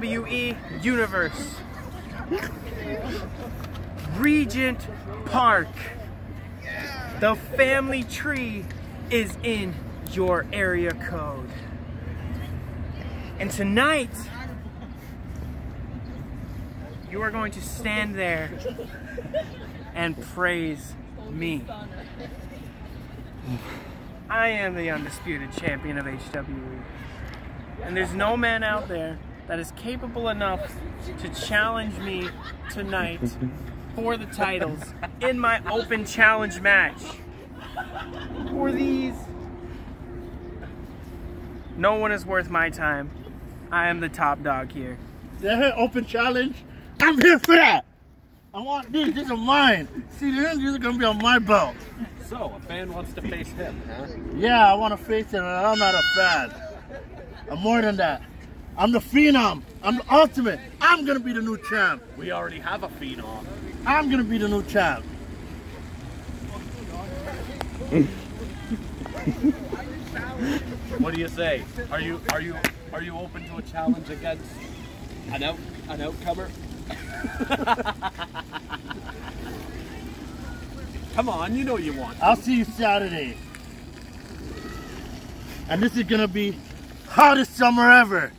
HWE Universe. Regent Park. The family tree is in your area code. And tonight, you are going to stand there and praise me. I am the undisputed champion of HWE. And there's no man out there that is capable enough to challenge me tonight for the titles in my open challenge match. For these, no one is worth my time. I am the top dog here. Yeah, open challenge. I'm here for that. I want these. These are mine. See, these are gonna be on my belt. So, a fan wants to face him, huh? Yeah, I want to face him, and I'm not a fan. I'm more than that. I'm the phenom. I'm the ultimate. I'm gonna be the new champ. We already have a phenom. I'm gonna be the new champ. What do you say? Are you are you are you open to a challenge against an out an outcomer? Come on, you know you want. I'll see you Saturday. And this is gonna be hottest summer ever.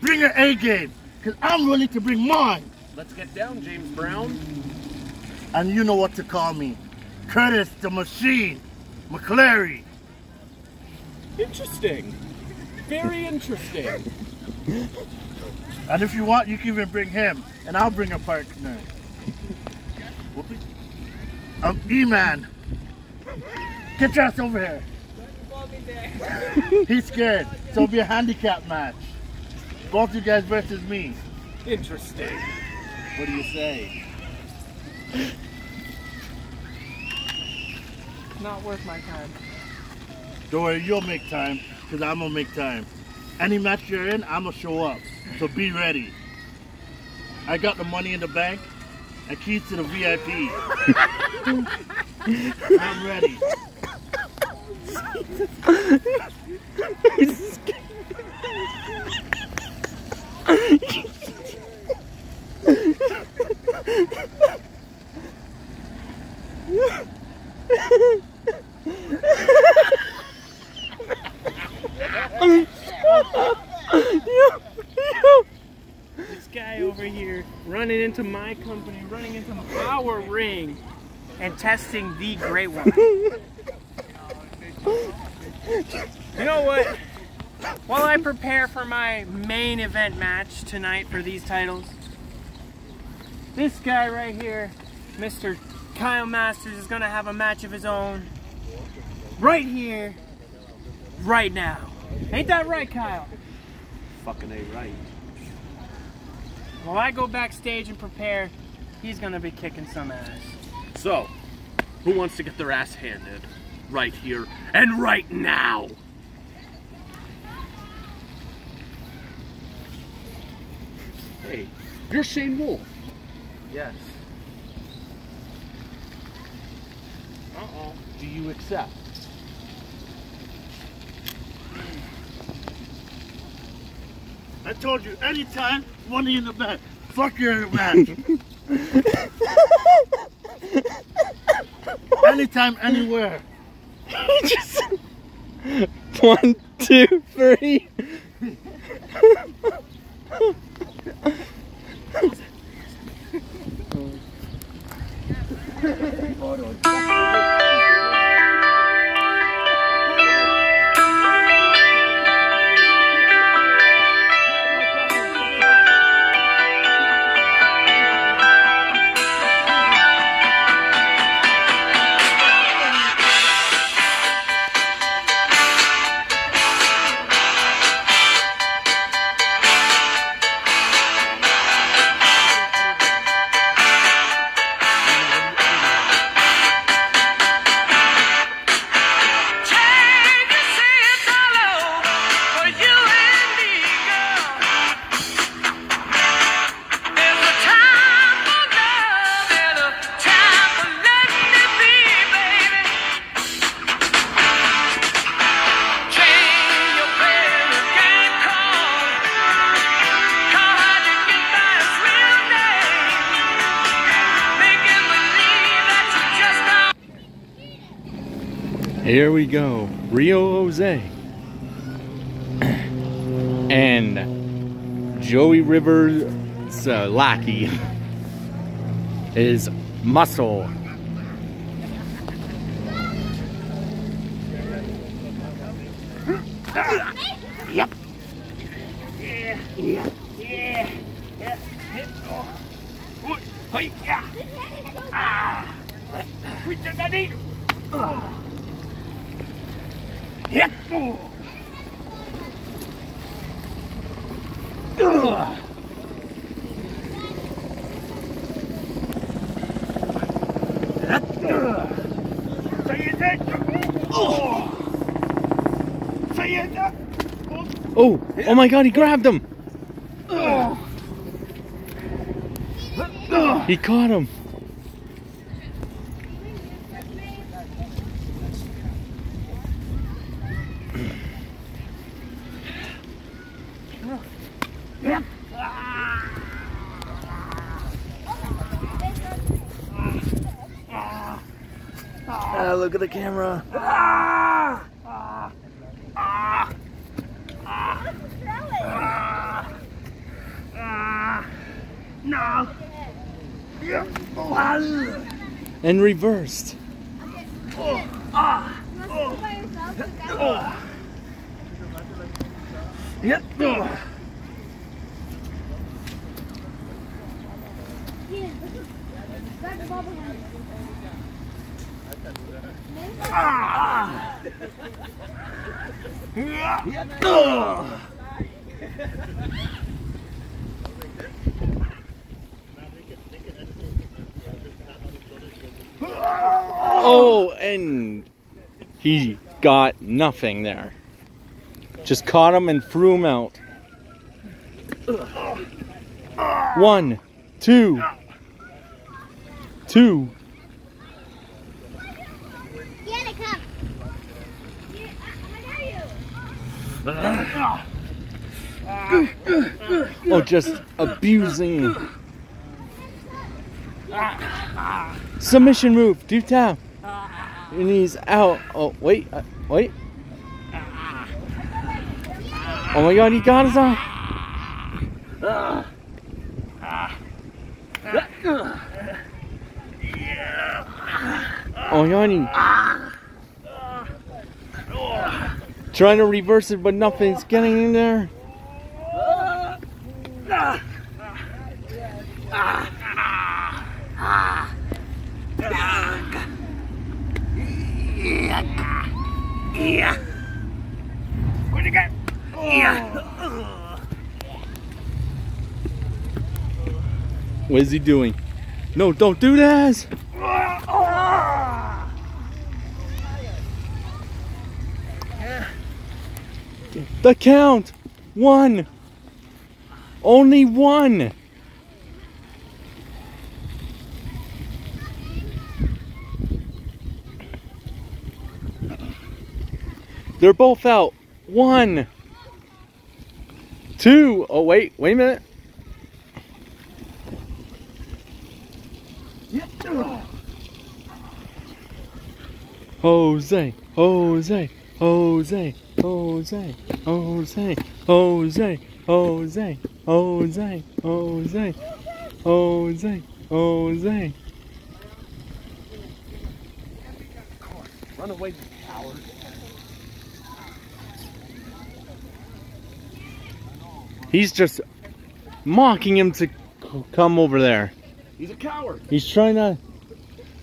Bring your A game, cause I'm willing to bring mine. Let's get down, James Brown. And you know what to call me. Curtis the Machine. McClary. Interesting. Very interesting. And if you want, you can even bring him, and I'll bring a partner. I'm um, E-Man. Get your ass over here. Don't call me there. He's scared, so it'll be a handicap match. Both you guys versus me. Interesting. What do you say? Not worth my time. Don't worry, you'll make time, because I'm going to make time. Any match you're in, I'm going to show up. So be ready. I got the money in the bank and keys to the VIP. I'm ready. This guy over here running into my company, running into our ring, and testing the great one. You know what? While I prepare for my main event match tonight for these titles, this guy right here, Mr. Kyle Masters, is gonna have a match of his own right here, right now. Ain't that right, Kyle? Fucking A right. While I go backstage and prepare, he's gonna be kicking some ass. So, who wants to get their ass handed? Right here and right now. Hey, you're Shane Wolf. Yes. Uh-oh. Do you accept? I told you, anytime, money in the bank. Fuck your match. anytime, anywhere. Just one, two, three. 有 Here we go. Rio Jose. and Joey River's uh, lackey is Muscle. My god, he grabbed him. He caught him. Ah, look at the camera. and reversed. Yep. Yeah. Oh, and he got nothing there. Just caught him and threw him out. One, two, two. Deanna, come. You- How are you? Oh, just abusing. Submission move, do tap. And he's out. Oh, wait, uh, wait. Oh my god, he got his arm. Oh my. Trying to reverse it, but nothing's getting in there. What is he doing? No, don't do this! The count! One! Only one! They're both out. One! Two! Oh, wait, wait a minute. Jose, Jose, Jose, Jose, Jose, Jose, Jose, Jose, Jose, Jose, Jose. Run away, you coward. He's just mocking him to come over there. He's a coward. He's trying to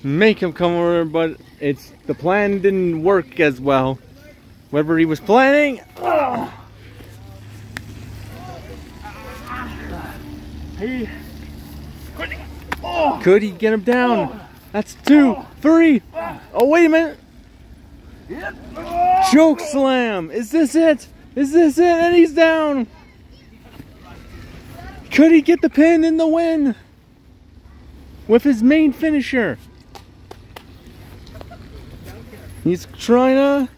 make him come over, but it's the plan didn't work as well. Whatever he was planning. He. Could he get him down? That's two, three. Oh, wait a minute. Choke slam. Is this it? Is this it? And he's down. Could he get the pin in the win? With his main finisher. He's trying to.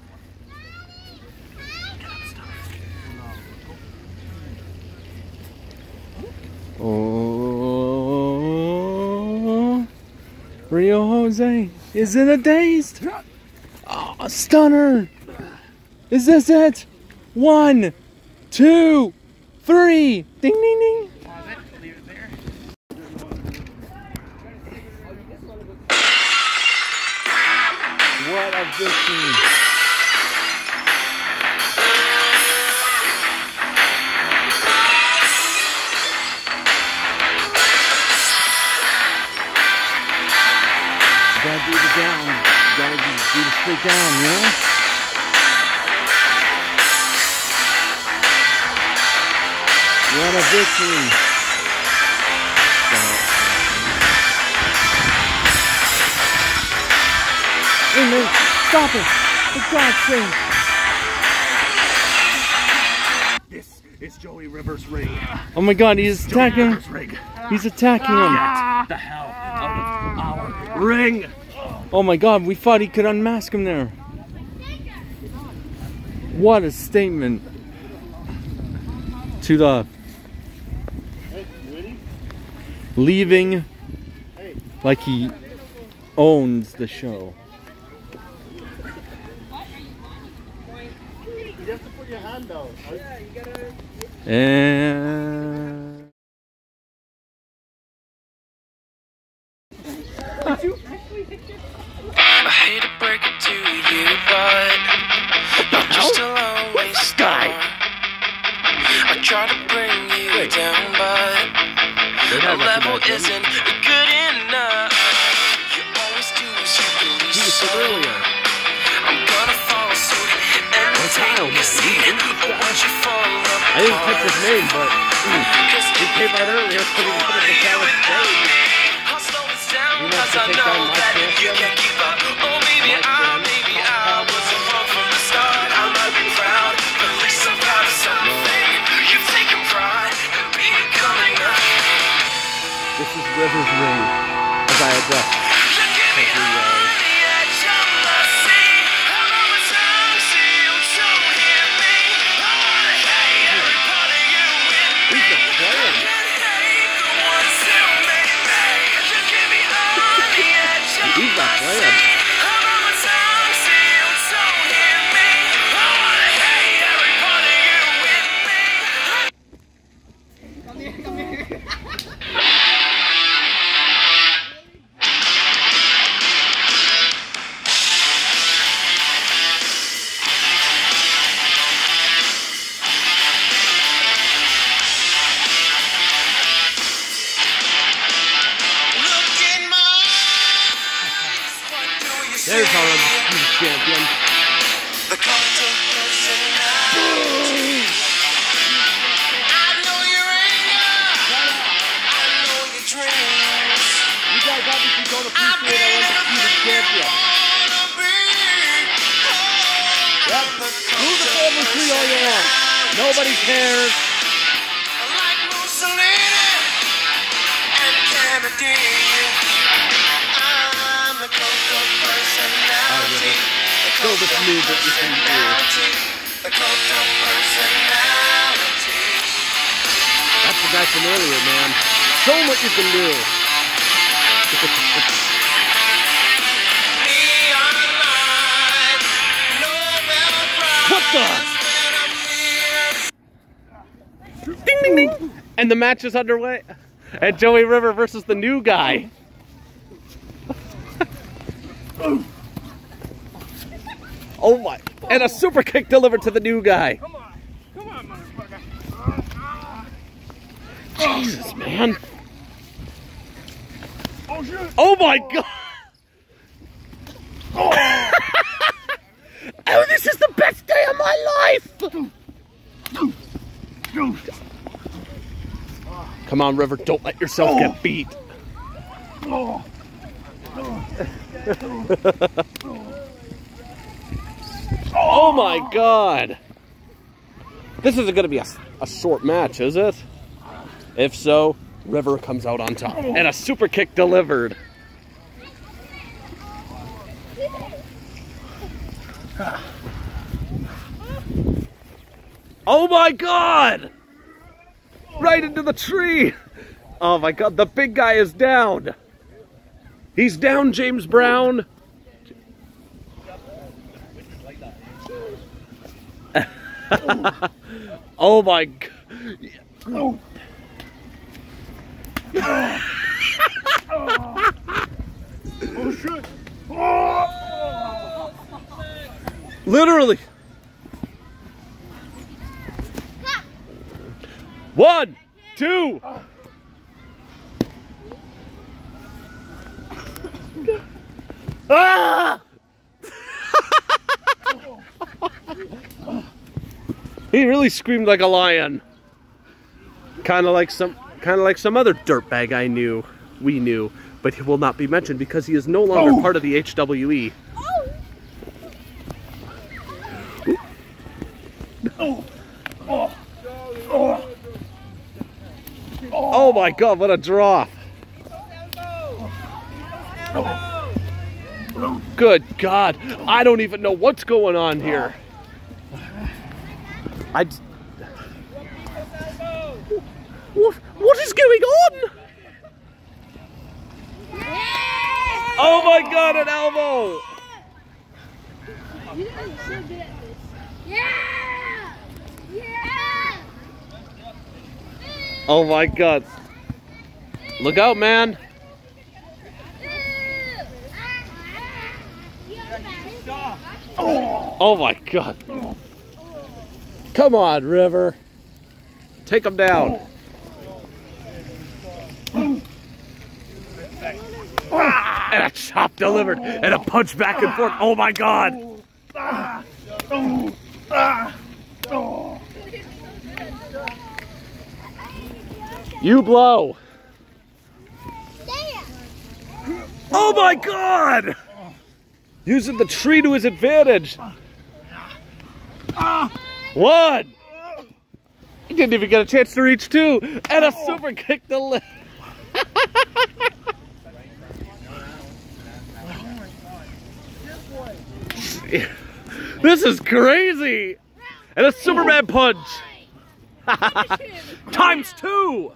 Oh, Rio Jose is in a daze. Oh, A stunner. Is this it? One, two, three. Ding, This is Joey River's ring. Oh my god, he's attacking. He's attacking him. Get the hell out of our ring. Oh my god, we thought he could unmask him there. What a statement to the Hey, you ready? leaving like he owns the show. You have to put your hand down. And I hate to break it to you, but you're just always star. I try to bring you down, but the level isn't good enough. You always do as you believe so. I'm I didn't catch his name, but Cause he came out earlier so he wanted to challenge Dave. I'll this down He wants cause to I take down Mike Champion. you can't keep up. Oh, maybe Mike can do. Neon lights, Nobel Prize What the? Ding, ding, ding. And the match is underway. And Joey River versus the new guy. oh my. And a super kick delivered to the new guy. Come on. Come on, motherfucker. Jesus, man. Oh my god. Oh. oh, this is the best day of my life. Come on, River. Don't let yourself get oh. beat. oh my god. This isn't going to be a, a short match, is it? If so, River comes out on top. And a super kick delivered. Oh my god! Right into the tree! Oh my god, the big guy is down! He's down, James Brown! oh my. g- Oh shit! Literally. One, two. Ah! he really screamed like a lion. Kind of like some, kind of like some other dirtbag I knew, we knew, but he will not be mentioned because he is no longer Oh. part of the HWE. Oh my god, what a draw. Good God, I don't even know what's going on here. I. d- What, what is going on? Oh my god, an elbow! You guys are so this. Yeah! Yeah! Oh my god. Look out, man. Oh my god. Come on, River. Take him down. And a chop delivered and a punch back and forth. Oh my god. You blow. Oh my god! Using the tree to his advantage. One. He didn't even get a chance to reach two. And a super kick to this is crazy. And a Superman punch. Times two.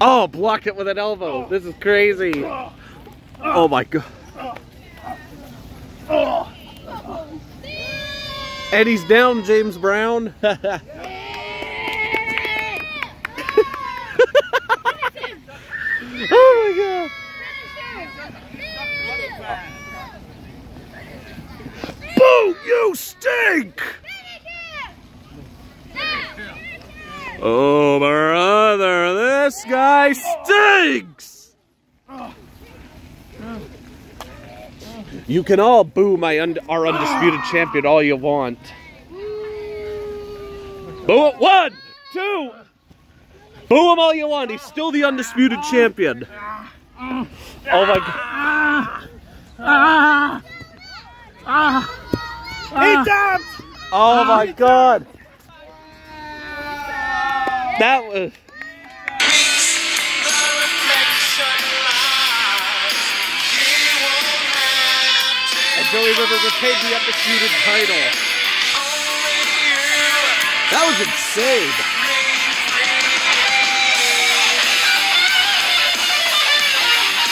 Oh, blocked it with an elbow. This is crazy. Oh my god. And he's down, James Brown. oh my god. Boo, you stink! Oh, brother, this guy stinks! You can all boo my und- our undisputed champion all you want. Boo one, two. Boo him all you want. He's still the undisputed champion. Oh my god. Ah. Ah. Ah. He jumped! Ah. Oh ah. my god. That was. And Joey River retained the undisputed title. That was insane.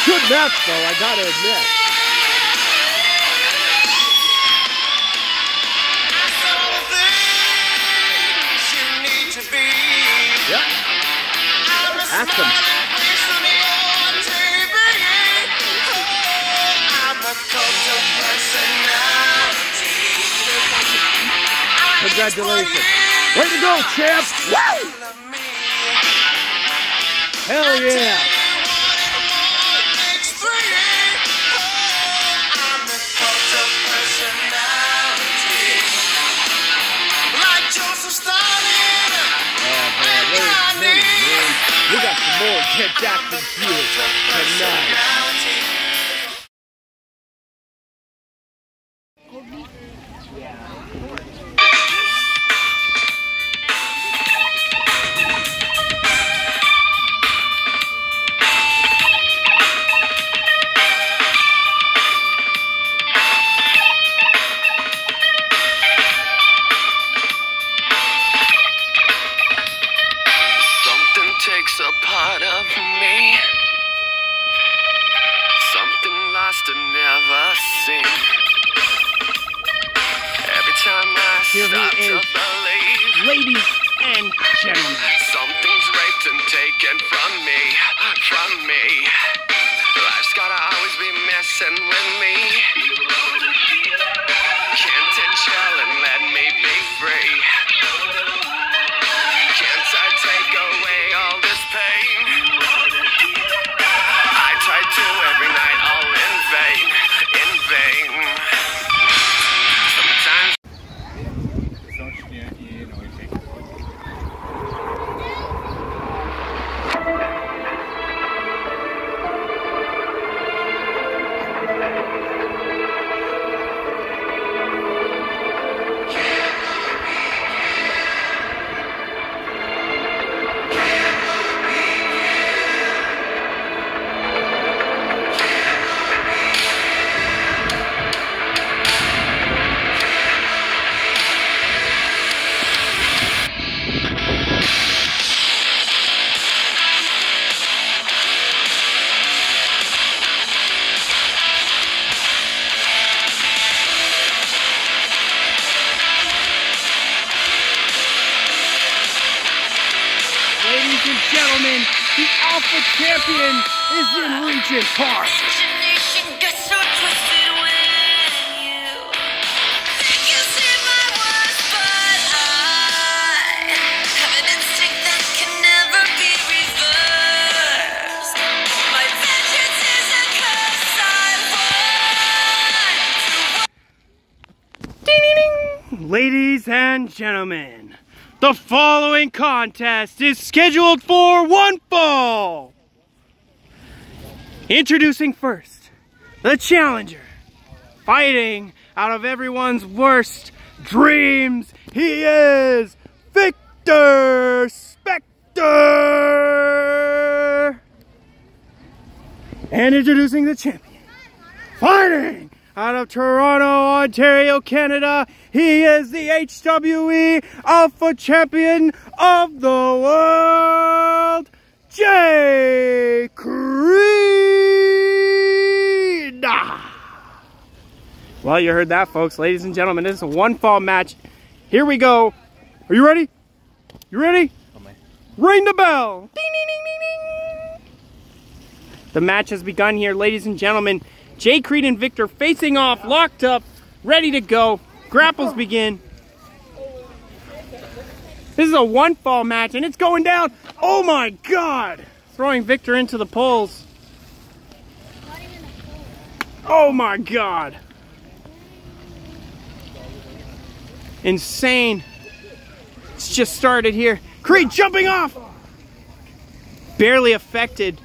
Good match, though, I gotta admit. Him. Congratulations. Way to go, champ. Woo! Hell yeah. Contest is scheduled for one fall. Introducing first, the challenger, fighting out of everyone's worst dreams. He is Victor Spector. And introducing the champion, fighting out of Toronto, Ontario, Canada. He is the HWE Alpha Champion of the World, Jay Creed. Well, you heard that, folks. Ladies and gentlemen, this is a one fall match. Here we go. Are you ready? You ready? Ring the bell. Ding, ding, ding. The match has begun here, ladies and gentlemen. Jay Creed and Victor facing off, locked up, ready to go. Grapples begin. This is a one fall match and it's going down. Oh my god! Throwing Victor into the poles. Oh my god. Insane. It's just started here. Creed jumping off! Barely affected.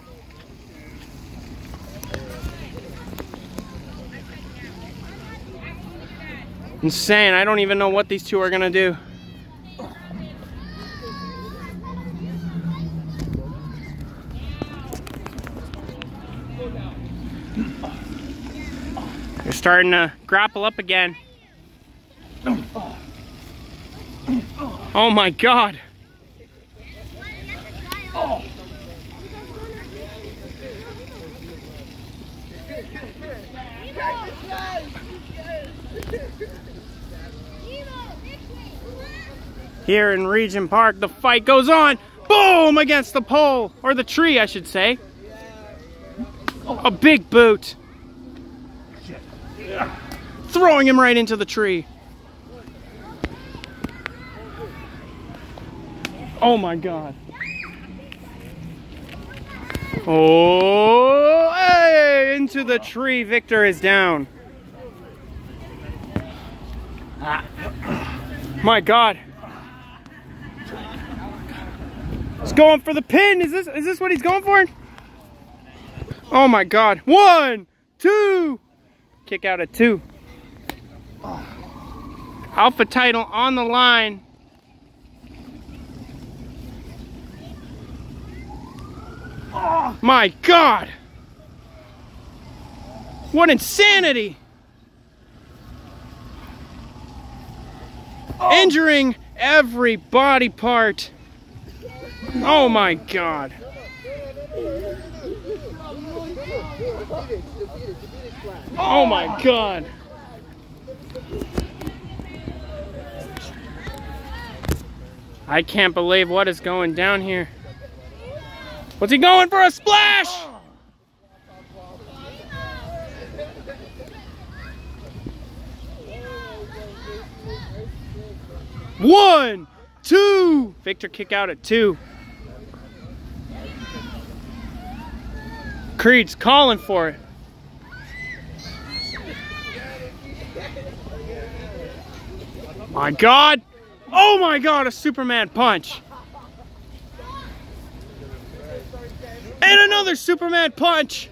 Insane. I don't even know what these two are gonna do. They're starting to grapple up again. Oh my god. Here in Regent Park, the fight goes on. Boom! Against the pole. Or the tree, I should say. A big boot. Throwing him right into the tree. Oh my god. Oh, hey! Into the tree. Victor is down. My god. He's going for the pin. Is this is this what he's going for? Oh my god. One, two. Kick out at two. Alpha title on the line. Oh My god. What insanity. Injuring every body part. Oh my god. Oh my god. I can't believe what is going down here. What's he going for a splash? One, two. Victor kick out at two. Creed's calling for it. My God. Oh my God, a Superman punch. And another Superman punch.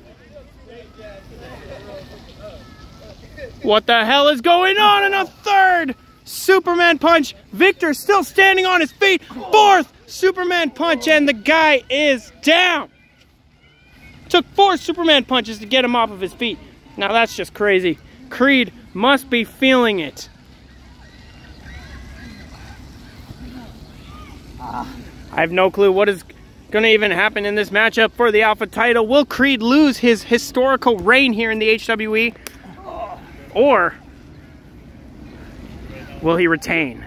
What the hell is going on? And a third Superman punch. Victor still standing on his feet. Fourth Superman punch, and the guy is down. Took four Superman punches to get him off of his feet. Now that's just crazy. Creed must be feeling it. Ah, I have no clue what is going to even happen in this matchup for the Alpha title. Will Creed lose his historical reign here in the HWE? Or will he retain?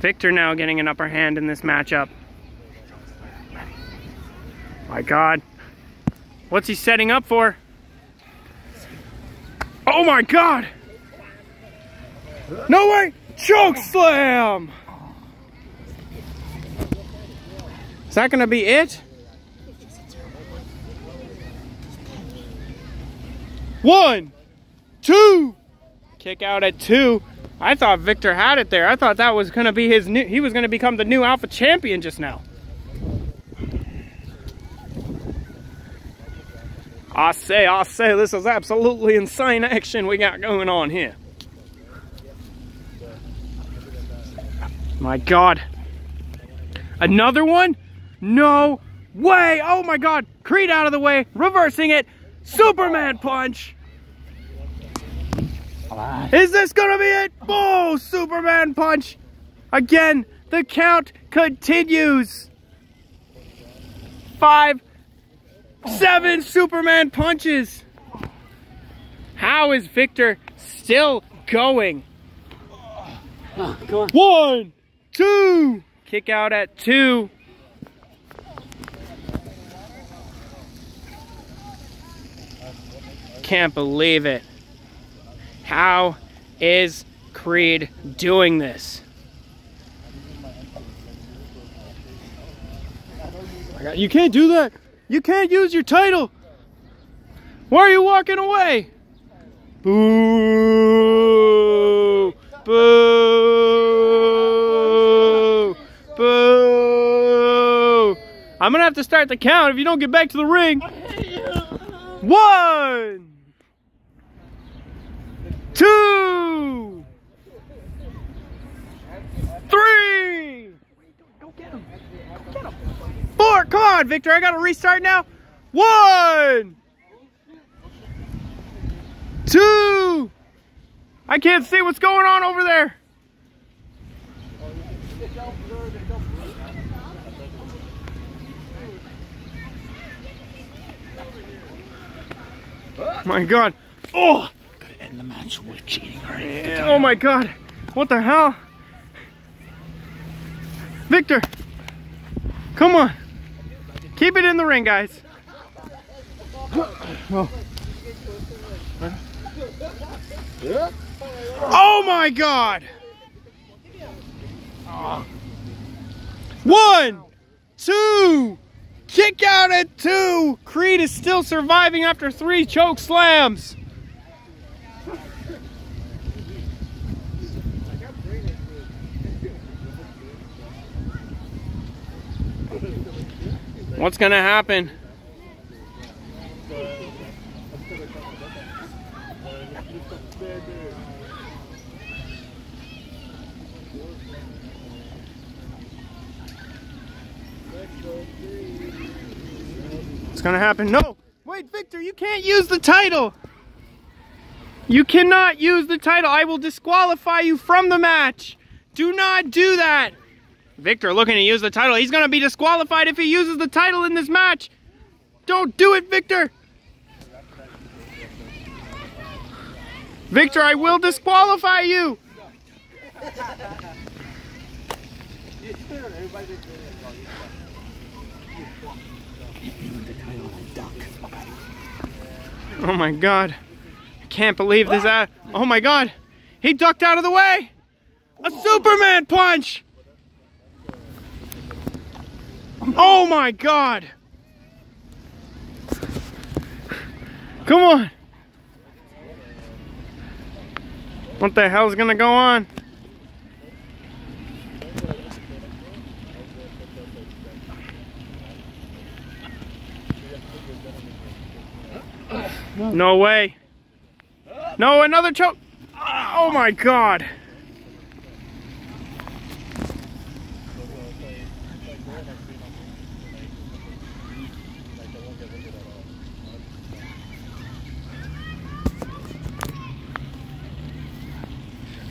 Victor now getting an upper hand in this matchup. My God. What's he setting up for? Oh my God! No way! Choke slam! Is that gonna be it? One, two, kick out at two. I thought Victor had it there. I thought that was gonna be his new, he was gonna become the new Alpha champion just now. I say, I say, this is absolutely insane action we got going on here. My God. Another one? No way! Oh my God! Creed out of the way, reversing it. Superman punch. Is this gonna be it? Oh, Superman punch. Again, the count continues. Five, seven Superman punches. How is Victor still going? One, two, kick out at two. Can't believe it. How is Creed doing this? You can't do that. You can't use your title. Why are you walking away? Boo! Boo! Boo! I'm gonna have to start the count if you don't get back to the ring. One, two, three, four. Come on, Victor. I gotta restart now. One, two. I can't see what's going on over there. My God. Oh. Gotta End the match with cheating, right? Oh my god. What the hell? Victor. Come on. Keep it in the ring, guys. Oh my god. One, two, kick out at two. Creed is still surviving after three choke slams. What's gonna happen? What's gonna happen? No! Wait, Victor, you can't use the title! You cannot use the title. I will disqualify you from the match. Do not do that. Victor looking to use the title. He's going to be disqualified if he uses the title in this match. Don't do it, Victor. Victor, I will disqualify you. Oh my god. I can't believe this. Oh my god. He ducked out of the way. A Superman punch. Oh my god. Come on. What the hell's gonna go on? No way. No, another choke. Oh my god.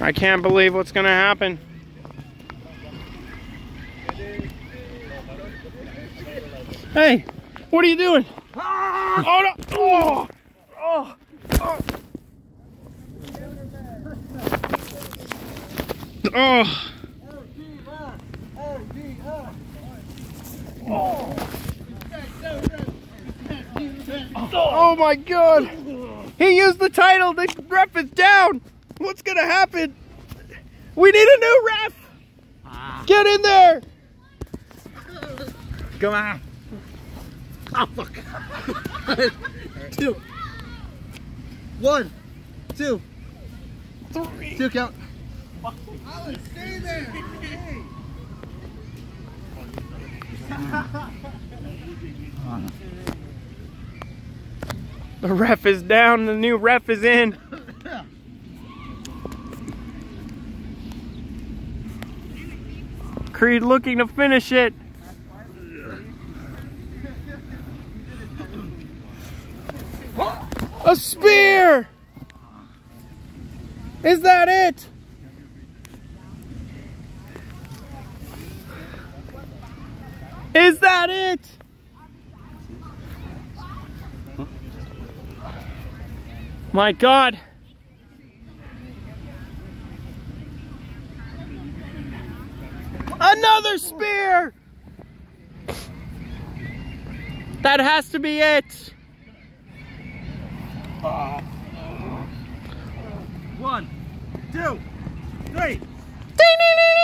I can't believe what's gonna happen. Hey, what are you doing? Ah! Oh no! Oh! Oh! Oh! Oh! Oh my god! He used the title, the ref is down! What's gonna happen? We need a new ref! Ah. Get in there! Come on. Oh, fuck. two. One. Two. Three. Two count. The ref is down, the new ref is in. Creed looking to finish it. A spear! Is that it? Is that it? My God. Another spear! That has to be it. One, two, three. Ding, ding, ding,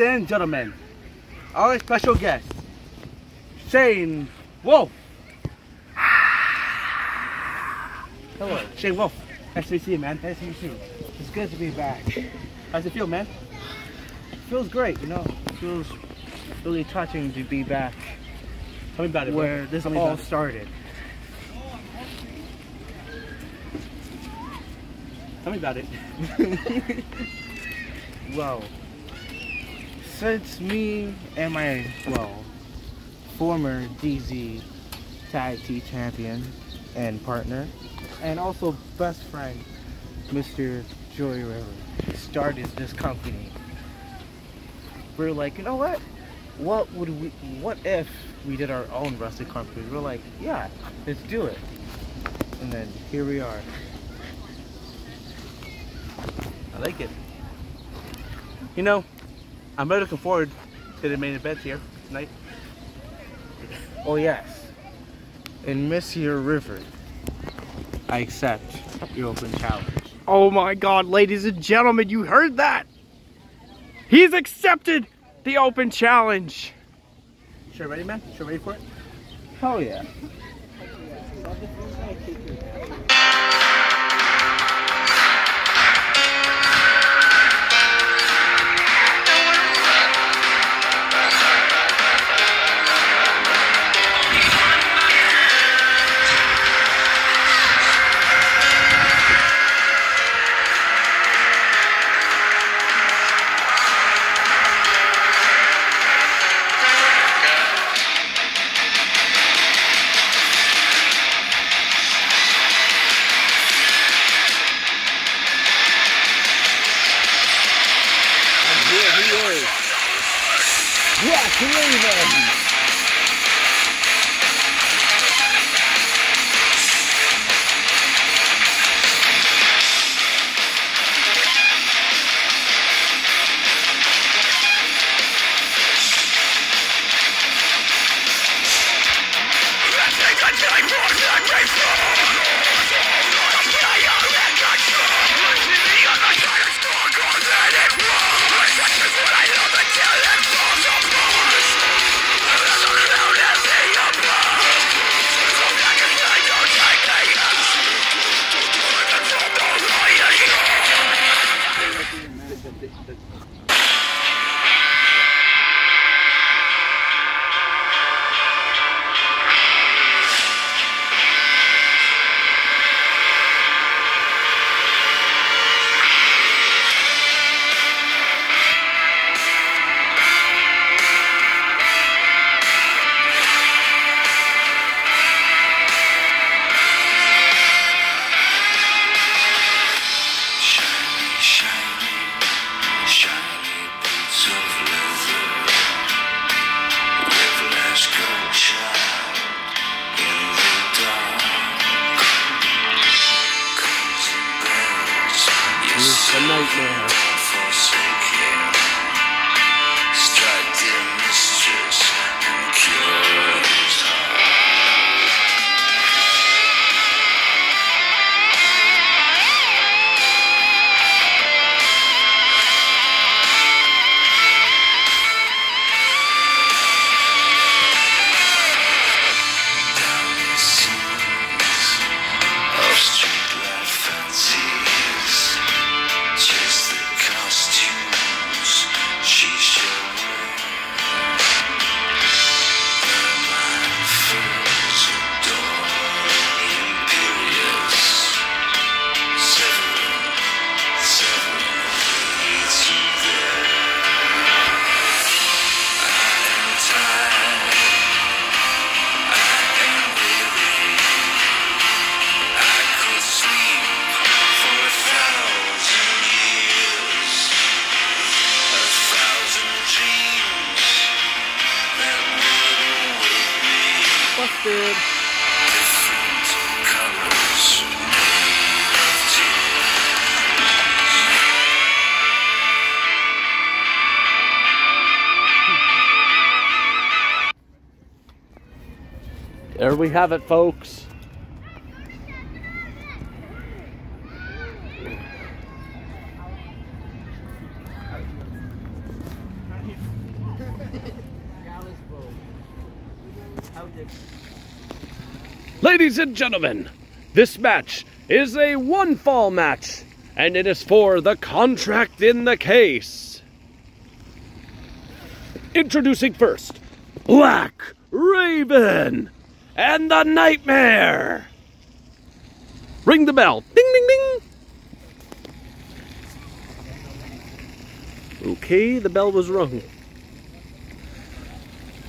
Ladies and gentlemen, our special guest, Shane Wolf. Hello. Shane Wolf. Nice to see you, man. Nice to meet you. It's good to be back. How's it feel, man? feels great, you know. It feels really touching to be back. Tell me about it. where this all started. Tell me about it. Well, since me and my, well, former DZ Tag Team Champion and partner, and also best friend, Mr. Joey River, started this company, we're like, you know what? What would we, what if we did our own wrestling company? We're like, yeah, let's do it. And then here we are. I like it. You know, I'm really looking forward to the main event here tonight. Oh yes. In Mister River, I accept your open challenge. Oh my god, ladies and gentlemen, you heard that? He's accepted the open challenge. Sure ready, man? Sure ready for it? Hell yeah. There we have it, folks. Ladies and gentlemen, this match is a one fall match, and it is for the contract in the case. Introducing first, Black Raven and the Nightmare. Ring the bell. Ding, ding, ding. Okay, the bell was rung.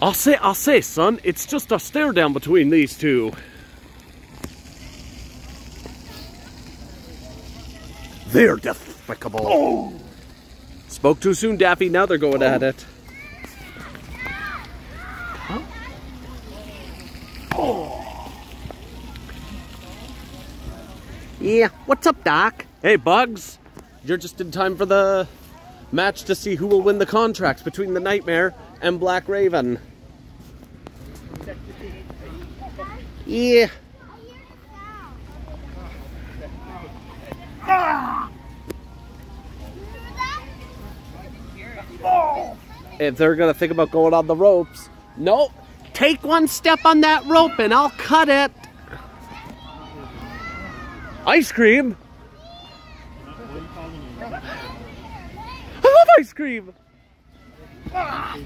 I'll say, I'll say, son, it's just a stare down between these two. They're despicable. Oh. Spoke too soon, Daffy. Now they're going at it. Yeah, what's up, Doc? Hey, Bugs. You're just in time for the match to see who will win the contracts between the Nightmare and Black Raven. Yeah. If they're gonna think about going on the ropes, nope. Take one step on that rope and I'll cut it. Ice cream. I love ice cream.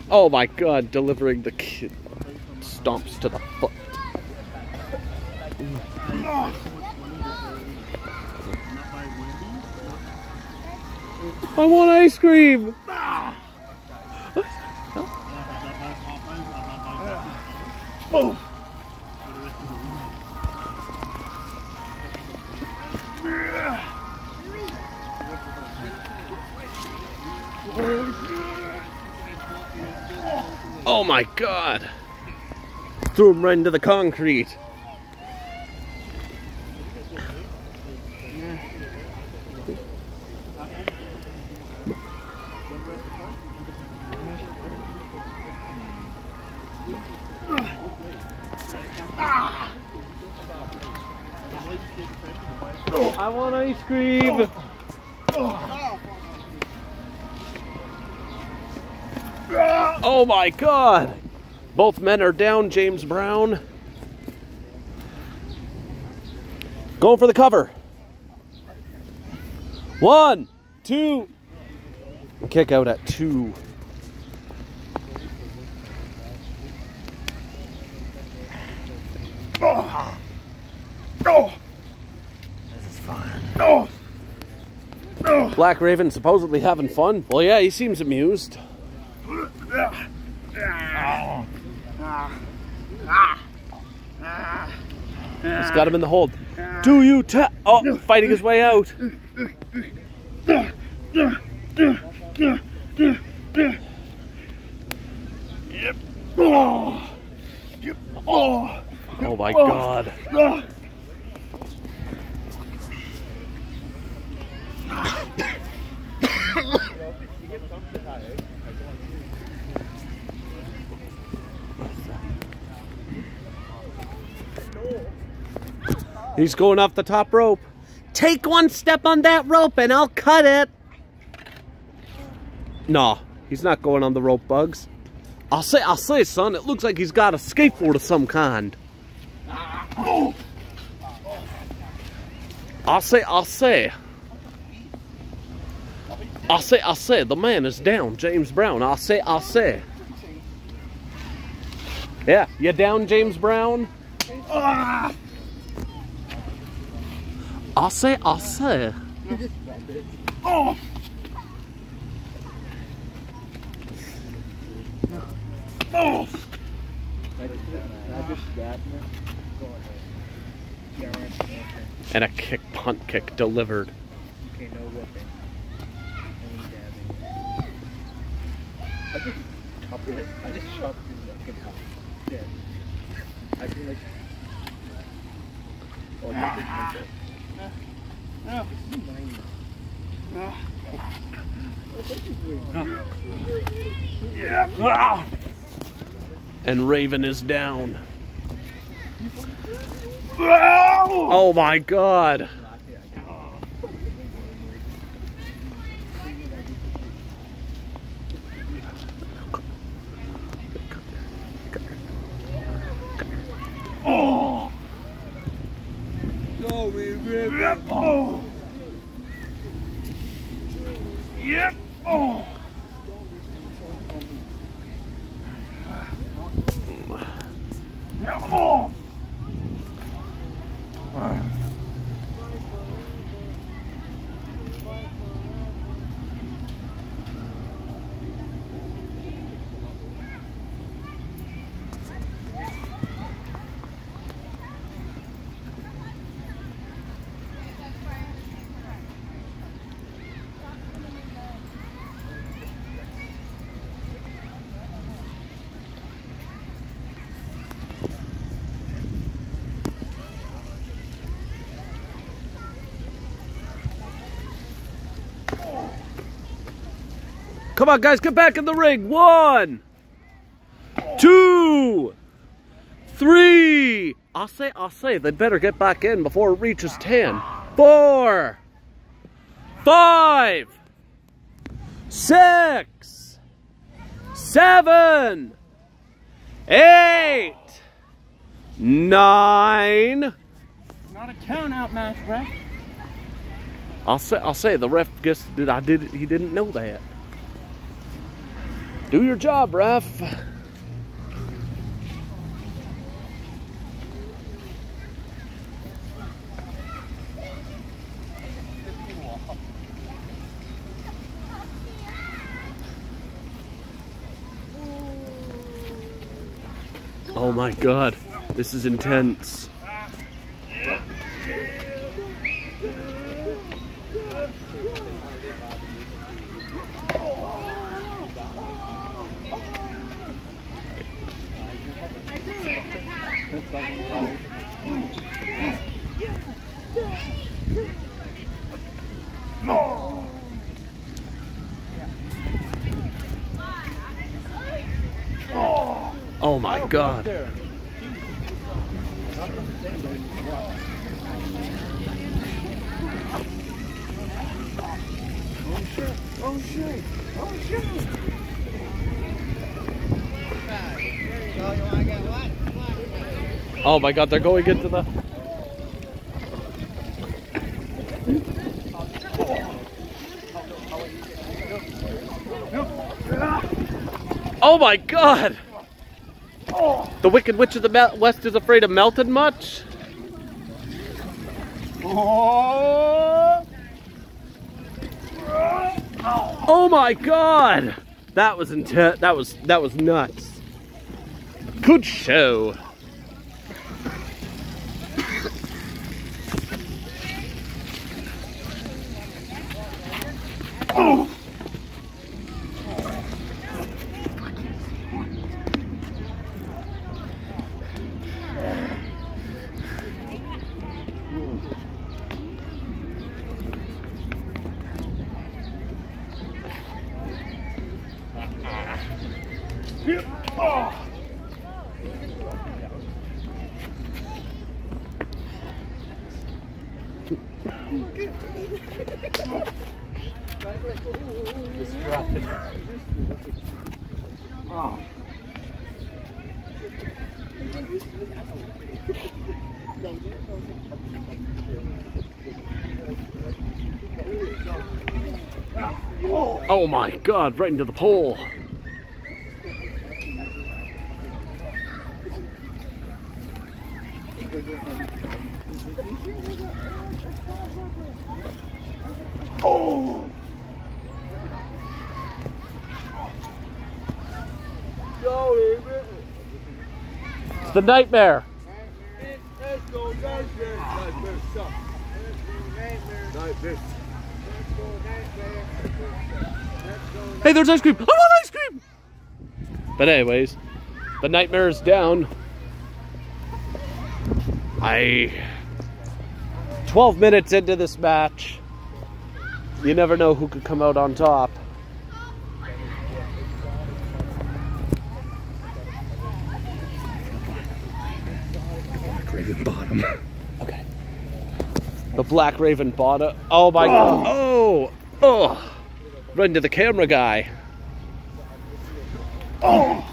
Oh my god, delivering the kid stomps to the foot. I want ice cream. My god. Threw him right into the concrete. My god! Both men are down, James Brown. Going for the cover. One, two. Kick out at two. Black Raven supposedly having fun. Well, yeah, he seems amused. He's got him in the hold. Do you ta- Oh, fighting his way out. Oh my god. He's going off the top rope. Take one step on that rope and I'll cut it. No, he's not going on the rope, Bugs. I'll say, I'll say, son, it looks like he's got a skateboard of some kind. I'll say, I'll say. I'll say, I'll say, the man is down, James Brown. I'll say, I'll say. Yeah, you down, James Brown? Ah! I'll say, I'll say. And a kick, punt kick delivered. Okay, no. I just chopped it. I just chopped. Dead. I feel like. Oh, look at this. This is mine. And Raven is down. Oh my god. Come on, guys, get back in the ring. One, two, three. I'll say, I'll say, they better get back in before it reaches 10. Four, five, six, seven, eight, nine. Not a count out match, Brett. I'll say, I'll say, the ref guess did I did he didn't know that. Do your job, ref. Oh my god, this is intense. Oh god. Oh my god, they're going into the. Oh my god! The Wicked Witch of the West is afraid of melted much? Oh my god! That was intense. That was that was nuts. Good show. Oh my god, right into the pole. Oh! It's the nightmare. Hey, there's ice cream. I want ice cream. But anyways, the nightmare is down. I 12 minutes into this match. You never know who could come out on top. Raven bottom. Okay. The Black Raven bottom. Oh my god. Oh. Oh. Right to the camera guy. Oh.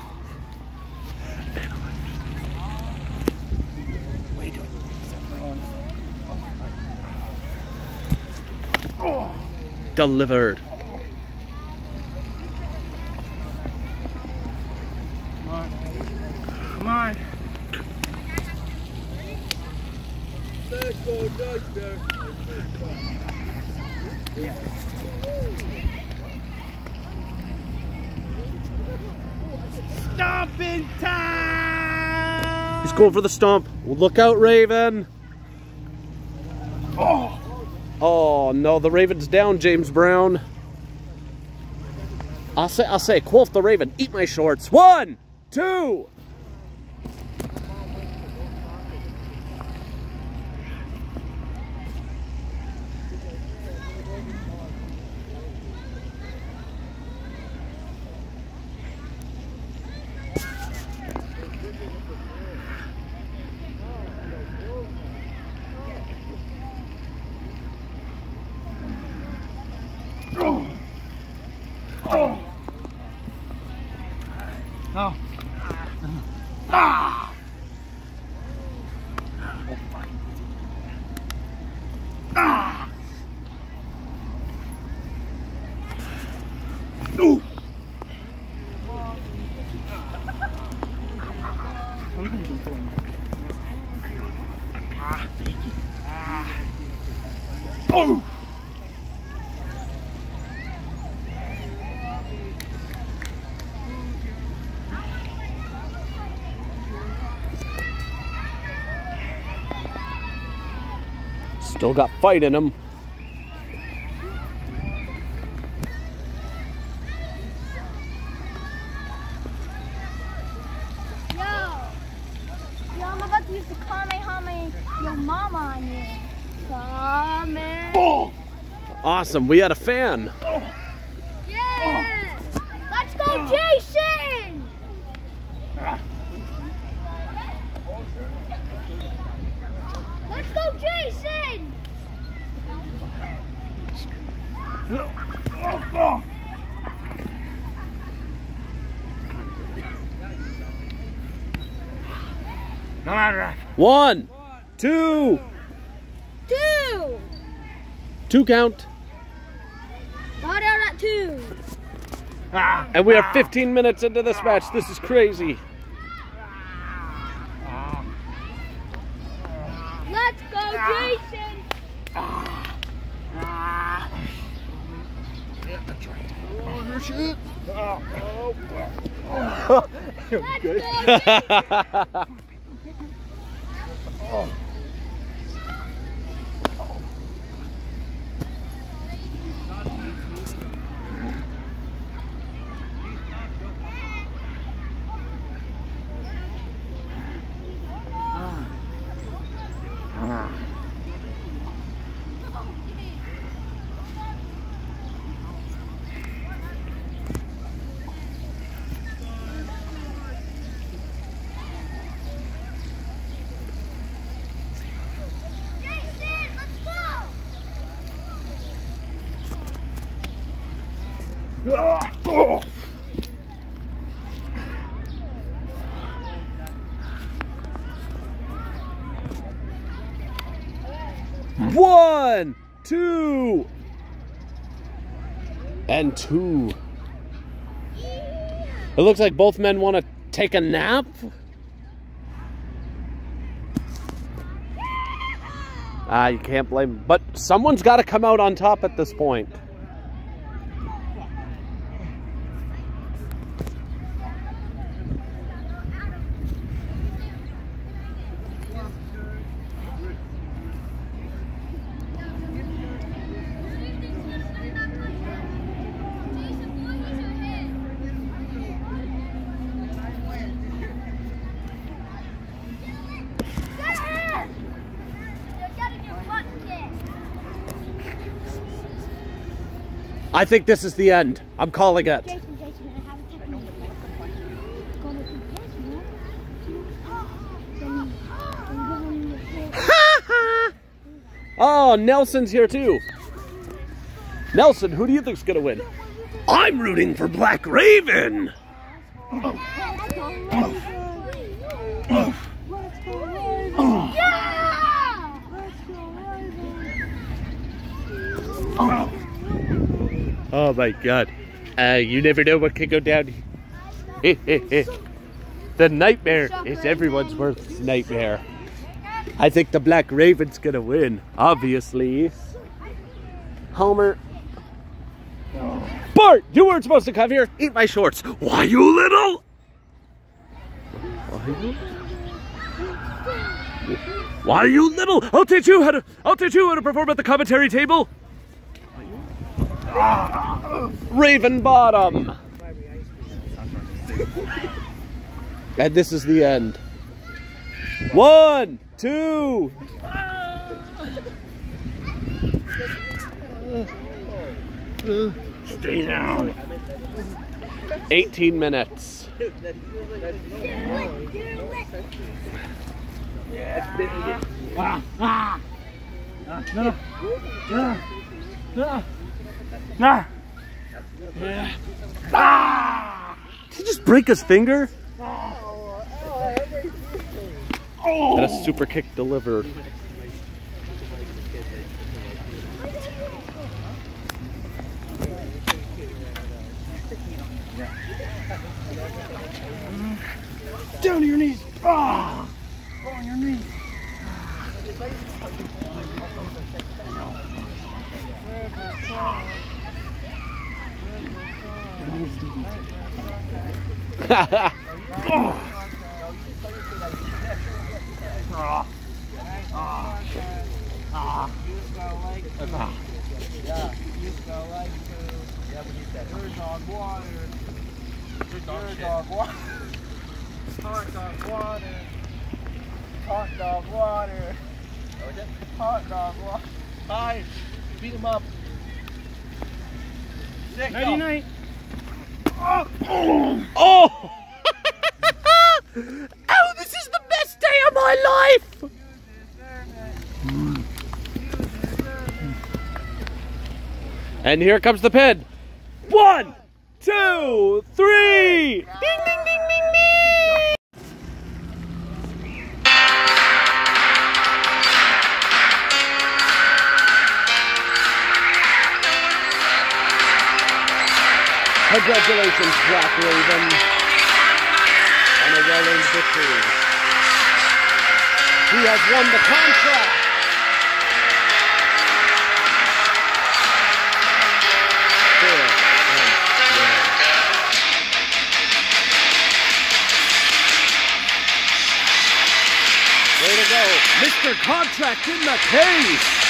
Delivered. Come on. Stomping time! He's going for the stomp. Look out, Raven. Oh. Oh no, the Raven's down, James Brown. I'll say, I'll say, Quoth the Raven, eat my shorts. One, two. Still got fight in him. Yo. Yo, I'm about to use the Kamehameha Yo Mama on you. Kame. Awesome. We had a fan. Yeah. Let's go, Jason. Let's go, Jason. Come on, Ref. One, two, Two. two count. Got out at two. Ah. And we are 15 minutes into this match. This is crazy. Let's go, Jason. Let's go. One, two, and two. It looks like both men want to take a nap. Ah, you can't blame. But someone's got to come out on top at this point. I think this is the end. I'm calling it. Jason, Jason, I have a technique. Go to this, man. Then, then give him the hit. Oh, Nelson's here too. Nelson, who do you think's gonna win? I'm rooting for Black Raven. Let's Raven. Yeah! Let's go, Raven. Oh my god. Uh, you never know what could go down. the nightmare is everyone's worst nightmare. I think the Black Raven's gonna win, obviously. Homer. Bart, you weren't supposed to come here. Eat my shorts. Why, you little? Why you? Little? I'll teach you how to. I'll teach you how to perform at the commentary table. Raven Bottom. and this is the end. One, two. Stay down. 18 minutes. Ah, ah. Ah, no, no. No. No. Yeah. Ah. Did he just break his finger? And a super kick delivered. Down to your knees. Ah! Go on your knees. Hot dog water. Hot dog water. Hot dog water. Hi. Beat him up. Nighty night. Oh! oh, this is the best day of my life! And here comes the pin. One, two, three! Ding, ding, ding! Congratulations, Black Raven, on a well-earned victory. He has won the contract. Way to go, Mr. Contract in the case.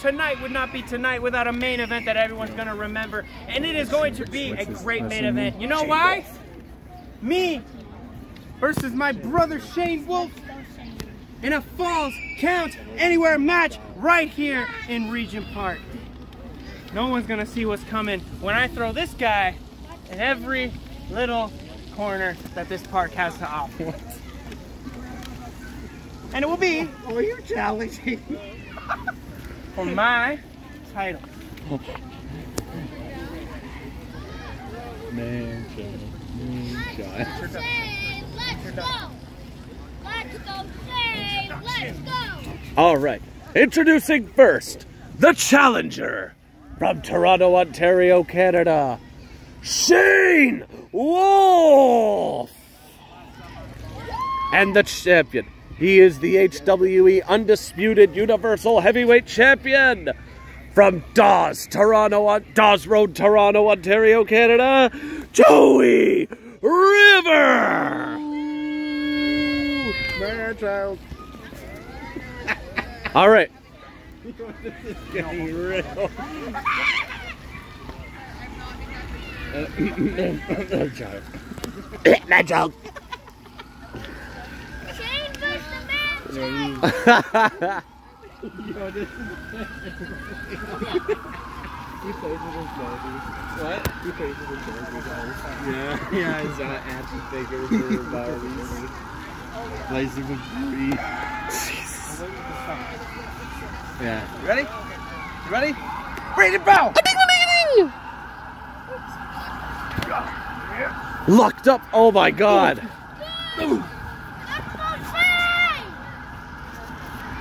Tonight would not be tonight without a main event that everyone's going to remember. And it is going to be a great main event. You know why? Me versus my brother Shane Wolf in a Falls Count Anywhere match right here in Regent Park. No one's going to see what's coming when I throw this guy in every little corner that this park has to offer. And it will be Oh, you're challenging. for my title. Man, Shane. Let's go. All right. Introducing first, the challenger from Toronto, Ontario, Canada, Shane Wolf. And the champion. He is the HWE Undisputed Universal Heavyweight Champion from Dawes, Toronto, On- Dawes Road, Toronto, Ontario, Canada, Joey River. Man, child. All right. Getting real. That joke. Shane versus the man. He plays with his babies. What? He plays with his baby dolls. Yeah, yeah, his uh, action figures for Barbies. Blazer McBree. Yeah. You ready? You ready? Brady Brown! Locked up. Oh my god.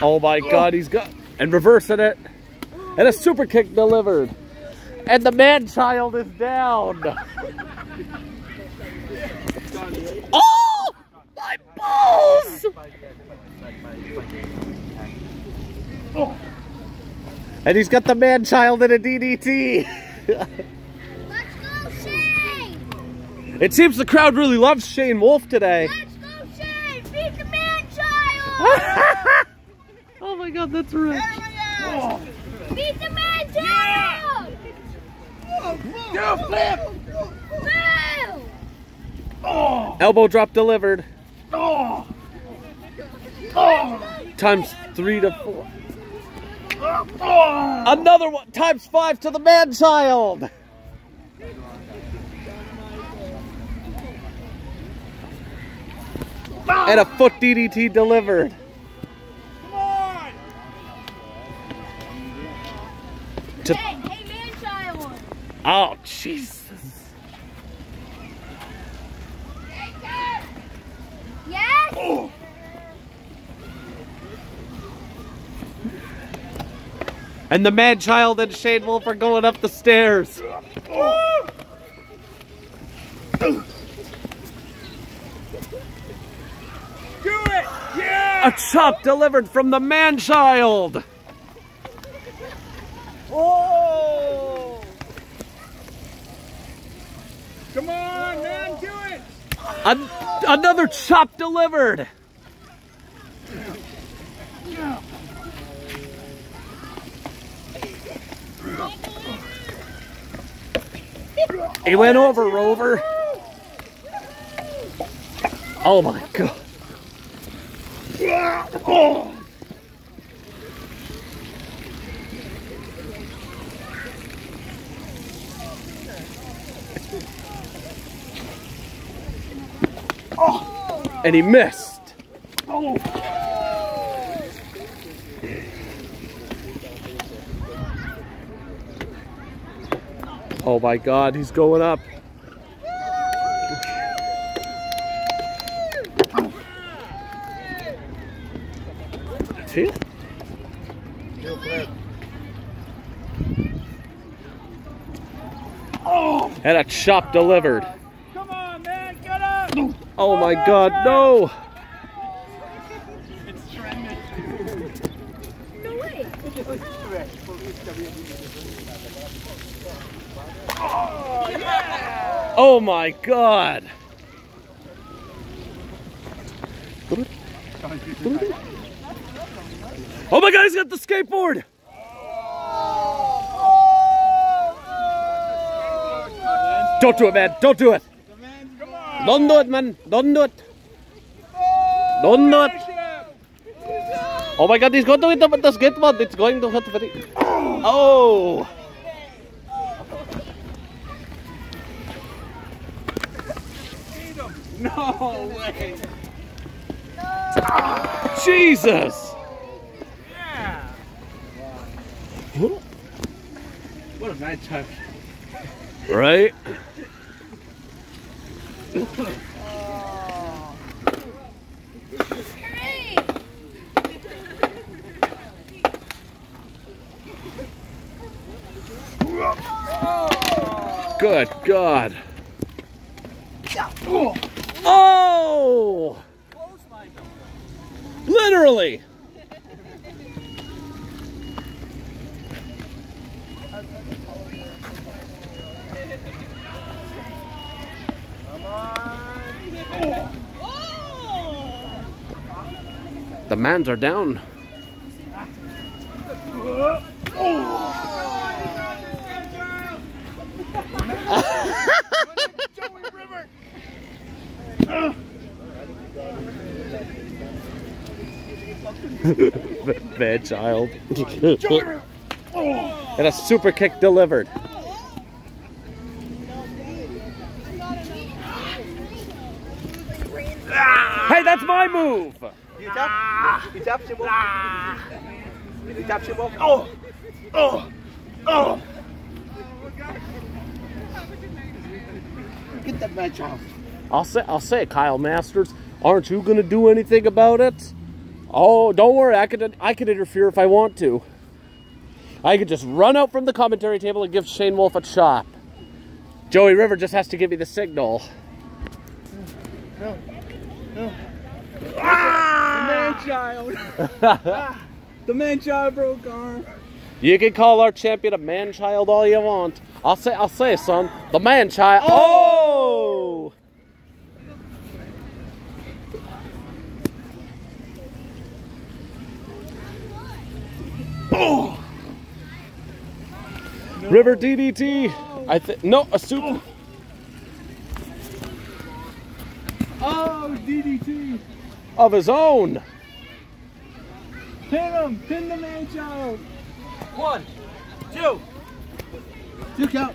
Oh my god, he's got and reversing it. And a super kick delivered. And the man child is down. Oh! My balls! And he's got the man child in a DDT. Let's go, Shane! It seems the crowd really loves Shane Wolf today. Let's go, Shane! Beat the man child! oh my god, that's right. Oh. Beat the man child! Do flip! Woo! Oh. Elbow drop delivered. Oh! Oh! Times three to four. Oh! Another one. Times five to the man child. And a foot DDT delivered. To, Hey, hey, man child! oh, Jesus. Yes? And the man child and Shane Wolf are going up the stairs. Do it! Yeah! A chop delivered from the man child. Oh! Come on, man, do it! An- another chop delivered. He went over Rover. Oh my god. Oh. And he missed. Oh. oh my god, he's going up. See? Oh, And a chop delivered. Come on, man, get up! Oh my god, no! No way! Oh my god! Oh my god, he's got the skateboard! Don't do it, man. Don't do it. Don't do it, man. Don't do it. Don't do it. Oh my god, he's going to hit him with the skateboard. It's going to hit very... Oh! No way! Jesus! Yeah! What a night time. Right? Good God. Oh! Literally. The mans are down. Bad child. and a super kick delivered. Hey, that's my move! You tap? You tap Shimbo? You tap Shimbo? Oh! Oh! Oh! Get that match off. I'll say, I'll say, Kyle Masters, aren't you gonna do anything about it? Oh, don't worry, I could, I could interfere if I want to. I could just run out from the commentary table and give Shane Wolf a chop. Joey River just has to give me the signal. The man child. Ah, the man child broke arm. You can call our champion a man child all you want. I'll say, I'll say, son, the man child. Oh! Oh! River DDT. I think no a super. Oh, oh DDT. of his own. Pin him. Pin the man child. One, two. Two count.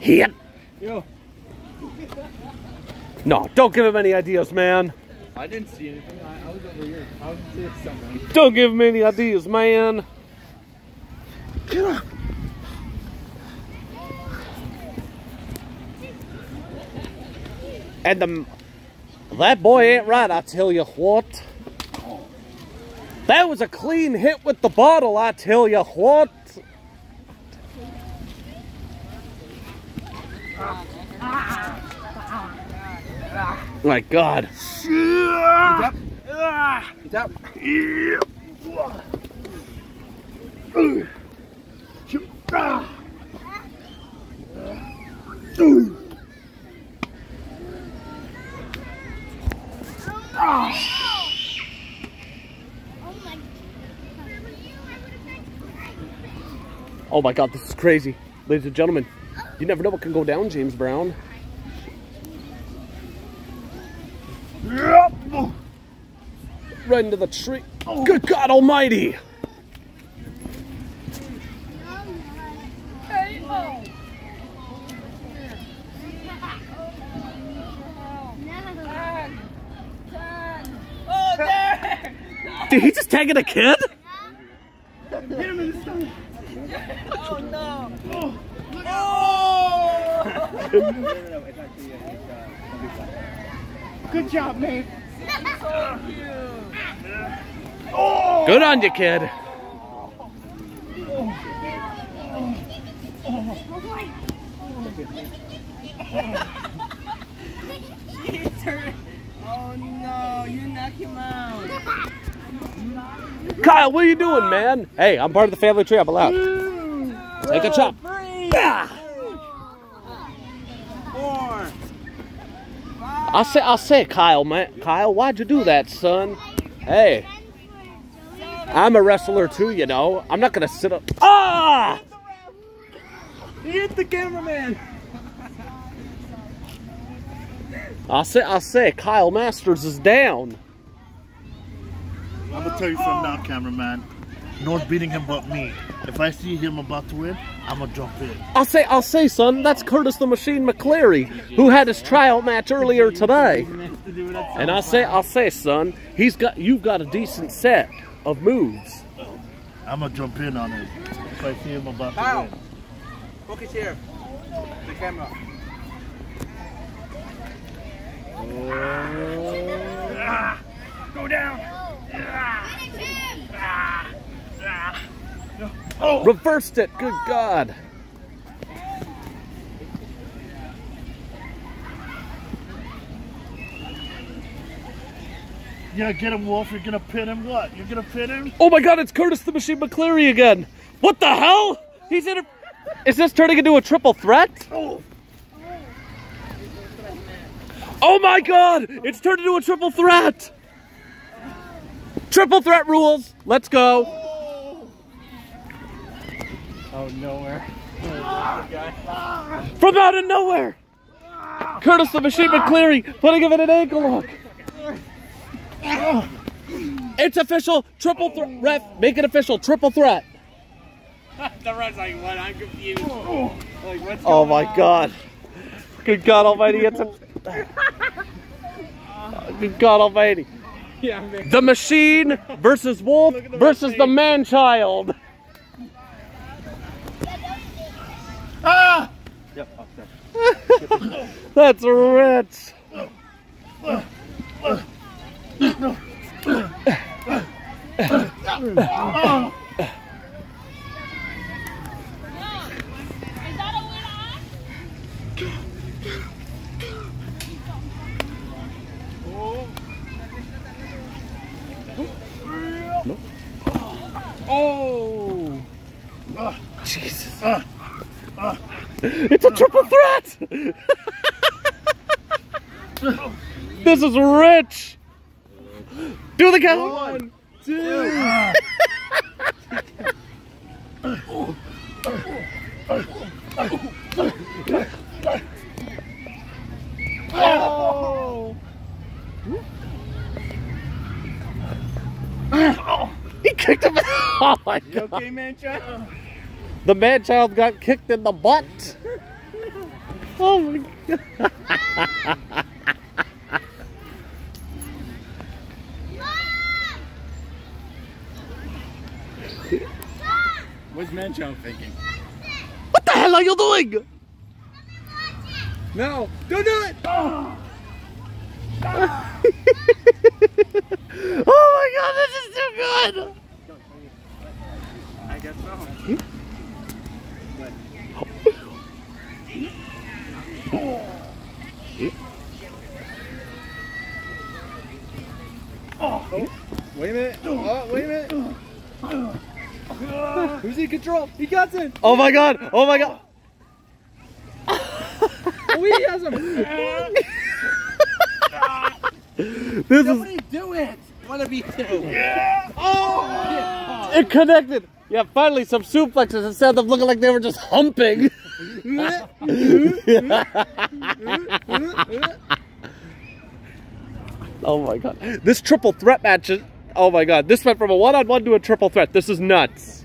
Hit. Yo. No, don't give him any ideas, man. I didn't see anything. I, I was over here. I was seeing something. Don't give him any ideas, man. Get up. And the that boy ain't right, I tell you what. That was a clean hit with the bottle, I tell you what. My God. You Oh my. Oh my God, this is crazy. Ladies and gentlemen, you never know what can go down, James Brown. Right into the tree. Good God Almighty! Did he just tag in a kid? Good job, mate. Good on you, kid. Oh no, you knock him out. Kyle, what are you doing, man? Hey, I'm part of the family tree. I'm allowed. Take a chop. Yeah. Four. I'll say, I'll say, Kyle, man. Kyle, why'd you do that, son? Hey, I'm a wrestler too, you know. I'm not gonna sit up. Ah! He hit the cameraman. I'll say, I'll say, Kyle Masters is down. I'm gonna tell you from now, cameraman. No one's beating him but me. If I see him about to win, I'm gonna jump in. I'll say, I'll say, son. That's Curtis the Machine McCleary, who had his tryout match earlier today. And I'll say, I'll say, son. He's got, you've got a decent set of moves. I'm gonna jump in on it. If I see him about to Kyle. win. Focus here. The camera. Oh. Go down. Reversed it. Good God. Gonna get him, Wolf. You're gonna pin him. What? You're gonna pin him? Oh my God! It's Curtis the Machine McCleary again. What the hell? He's in a. Is this turning into a triple threat? Oh. Oh my god! It's turned into a triple threat! Triple threat rules. Let's go. Oh, nowhere. From out of nowhere. Curtis the Machine McCleary putting him in an ankle lock. It's official. Triple threat. Ref, make it official. Triple threat. the ref's like, what? I'm confused. Like, what's Oh my on? god. Good God Almighty. It's a. Good God Almighty. Yeah, man. The machine versus Wolf versus the man child. Ah! That's rich. Jesus. It's a triple threat. this is rich. Do the count. One, two. Oh! He kicked him. Oh my You god. okay, man, Chuck? The man child got kicked in the butt. Oh my god. What's Manchow thinking? What the hell are you doing? No! Don't do it! Oh my god, this is too good. I guess so. Oh, wait a minute. Oh, oh wait a minute. Oh, oh. Who's in control? He got it. Oh my god. Oh my god. Oh, he has him. This is do it. What have you do? it connected. Yeah, finally some suplexes instead of looking like they were just humping. oh my god. This triple threat match is oh my god. This went from a one-on-one to a triple threat. This is nuts.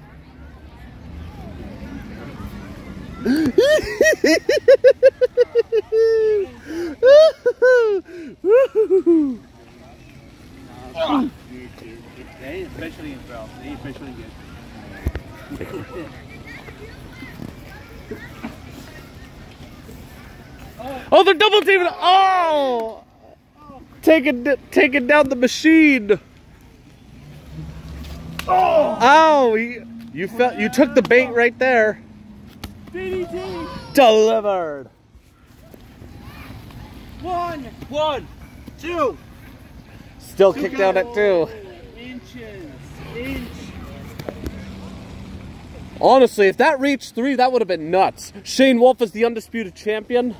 Oh, they're double teaming. Oh, taking taking down the machine. Oh, ow! You, you felt you took the bait right there. DDT. Delivered. One. One, two. Still kicked out at two. Inches. Inch. Honestly, if that reached three, that would have been nuts. Shane Wolf is the undisputed champion.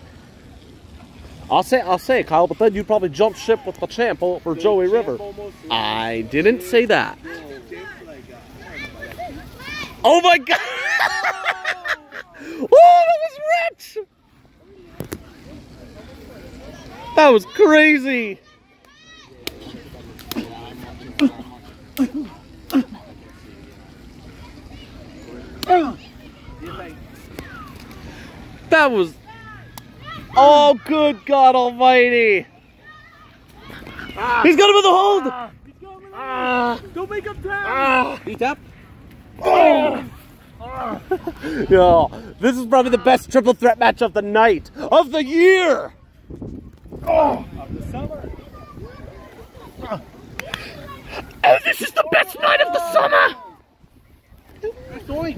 I'll say, I'll say, Kyle, but then you'd probably jump ship with the champ over Joey River. I didn't say that. Oh my god! oh, that was rich! That was crazy! That was. Oh, good God Almighty! Ah. He's got him in the hold! Ah. Ah. Don't make up time. Beat up. Yo, this is probably the best triple threat match of the night, of the year! Of the summer. Oh, this is the best night of the summer! It's only,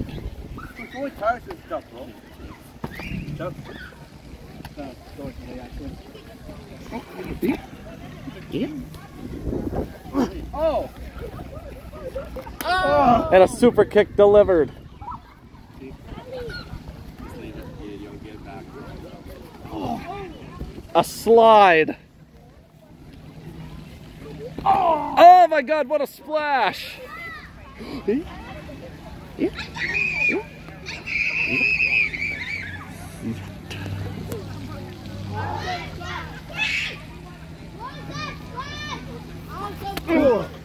it's only tires and stuff, bro. Chuck. Oh. oh! And a super kick delivered. A slide. Oh. oh my god, what a splash!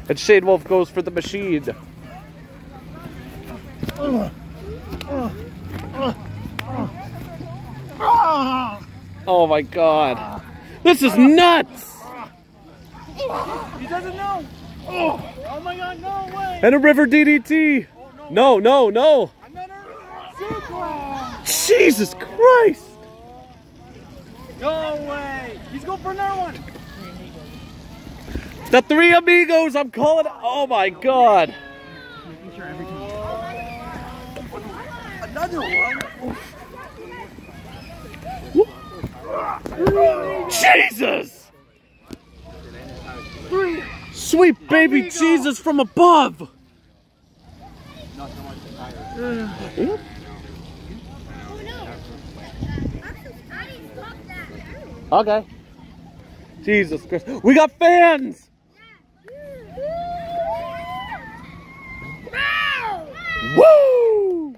And Shane Wolf goes for the machine. Oh my god. This is nuts! He doesn't know. Oh, oh my god, no way. And a river DDT. Oh, no, no, no. Another. Jesus Christ! No way. He's going for another one. The three amigos, I'm calling. Oh my god. Another one. Jesus! Sweet baby Jesus from above! Okay. Jesus Christ. We got fans! Woo!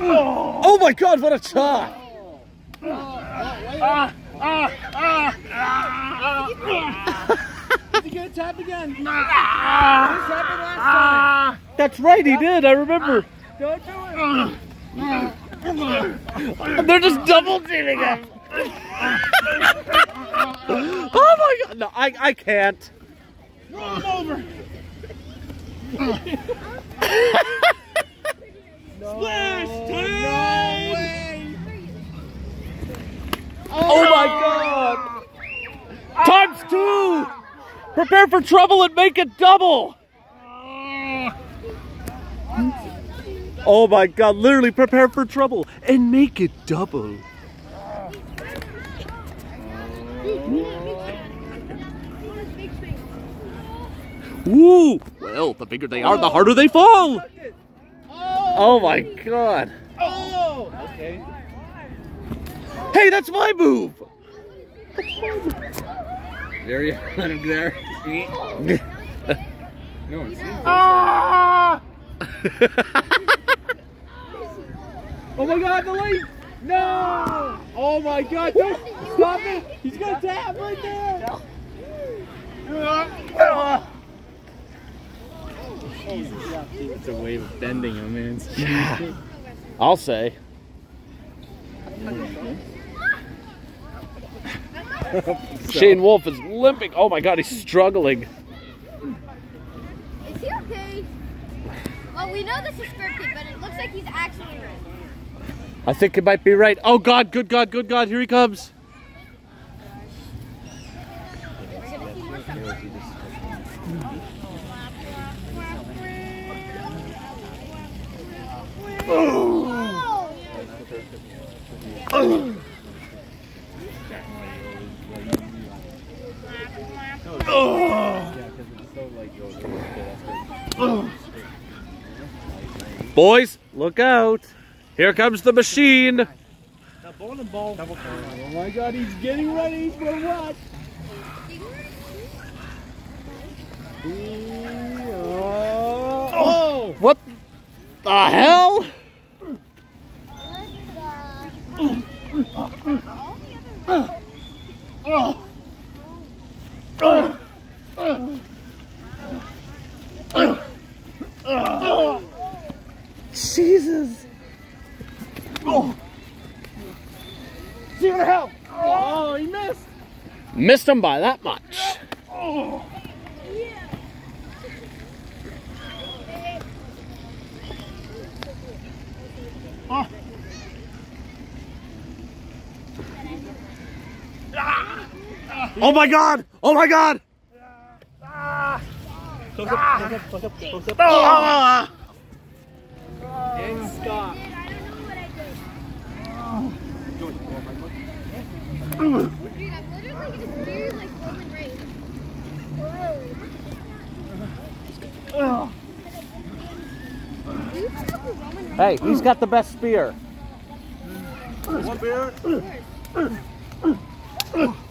Oh my god, what a shot! Did he get a tap again? Ah. This happened last ah. That's right, he did, I remember. Don't do it. Ah. They're just double teaming him. oh my god, no, I, I can't. Roll him over. Splash time. Oh my god! Times two! Prepare for trouble and make it double! Oh my god, literally prepare for trouble and make it double. Woo! Well, the bigger they are, the harder they fall! Oh my god. Hey, that's my move! There you let him there. no one sees it. Oh my god, the lead! No! Oh my god, don't stop it! He's gonna tap right there! It's a way of bending him, man. Yeah. I'll say. Shane Wolf is limping. Oh my god, he's struggling. Is he okay? Well, we know this is scripted, but it looks like he's actually right. I think it might be right. Oh god, good god, good god, here he comes. Gonna see more. Boys, look out. Here comes the machine. Oh my god, he's getting ready for what? Oh! What the hell? Jesus. Oh. See what hell? Oh, he missed! Missed him by that much. Oh! Oh my god! Oh my god! Ah! And stop. Dude, I don't know what I did. Dude, I'm literally in a weird, like, Roman Reigns. Do you know who Roman Reigns Hey, he's got the best spear. One beer.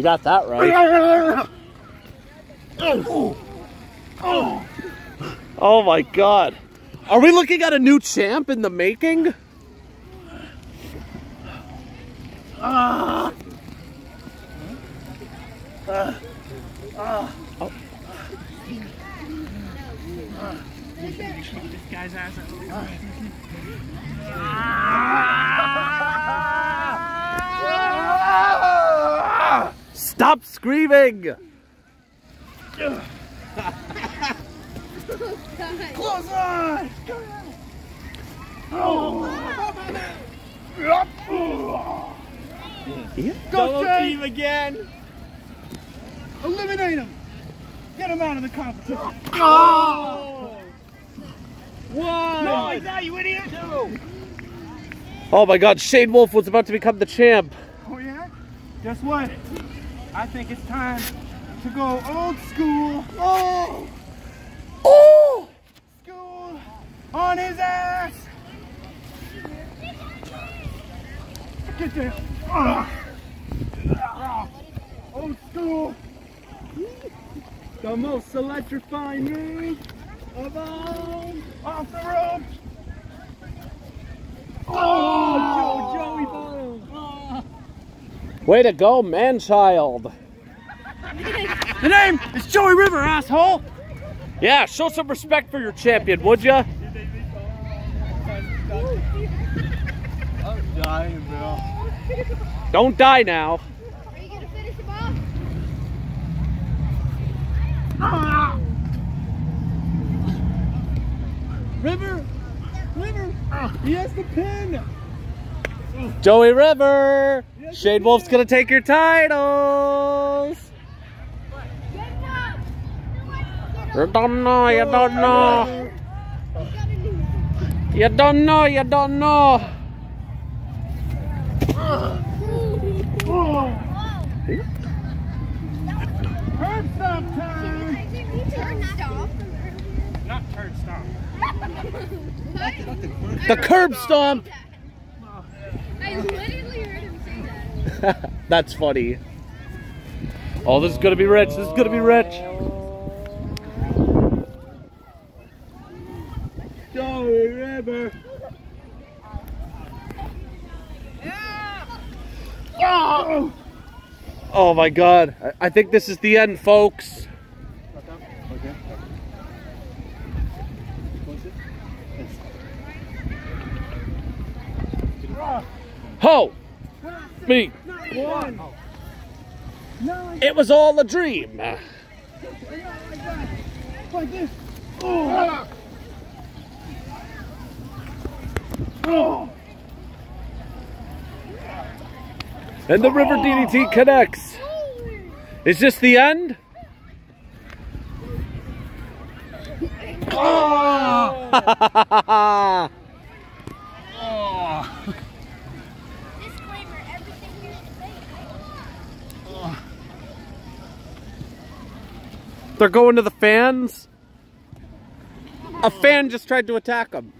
You got that right. Oh my god. Are we looking at a new champ in the making? This guy's ass. Stop screaming! Close on. Double team again. Eliminate him. Get him out of the competition. One. No, he's not, you idiot. Two. Oh my god, Shane Wolf was about to become the champ. Oh yeah? Guess what? I think it's time to go old school. Oh! Oh! School on his ass. Get there. Ah. Old school. The most electrifying move of all. Off the rope. Oh, Joe, Joey Bottom. Way to go, man-child. The name is Joey River, asshole. Yeah, show some respect for your champion, would ya? I'm dying, bro. Don't die now. Are you gonna finish him off? River, River, ah, he has the pin. Joey River! Shane Wolf's gonna take your titles! You don't know, you don't know. You don't know, you don't know. Curb stop time. Not turd stomp. The curb stomp! I literally heard him say that. That's funny. Oh, this is gonna be rich. This is gonna be rich. Joey River. Oh! Oh my god. I, I think this is the end, folks. Ho! One. It was all a dream. like this. Oh. Oh. And the River DDT connects. Is this the end? Oh. Disclaimer, everything here is fake. They're going to the fans. A fan just tried to attack them.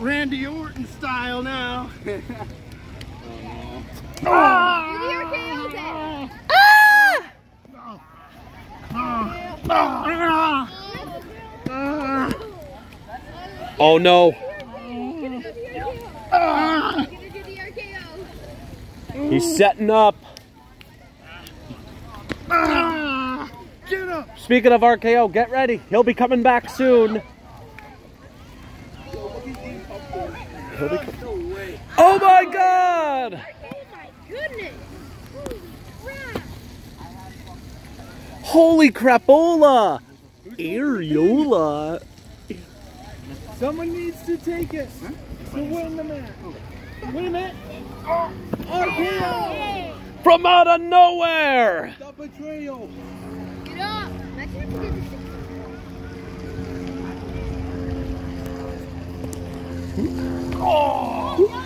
Randy Orton style now. Oh no. He's setting up. Up. Speaking of RKO, get ready. He'll be coming back soon. Oh my god! goodness! Holy crap! Holy crapola! Areola! Someone needs to take it huh? to win the match. Oh. Win it! Oh, oh, From out of nowhere! The betrayal! Get up! Oh!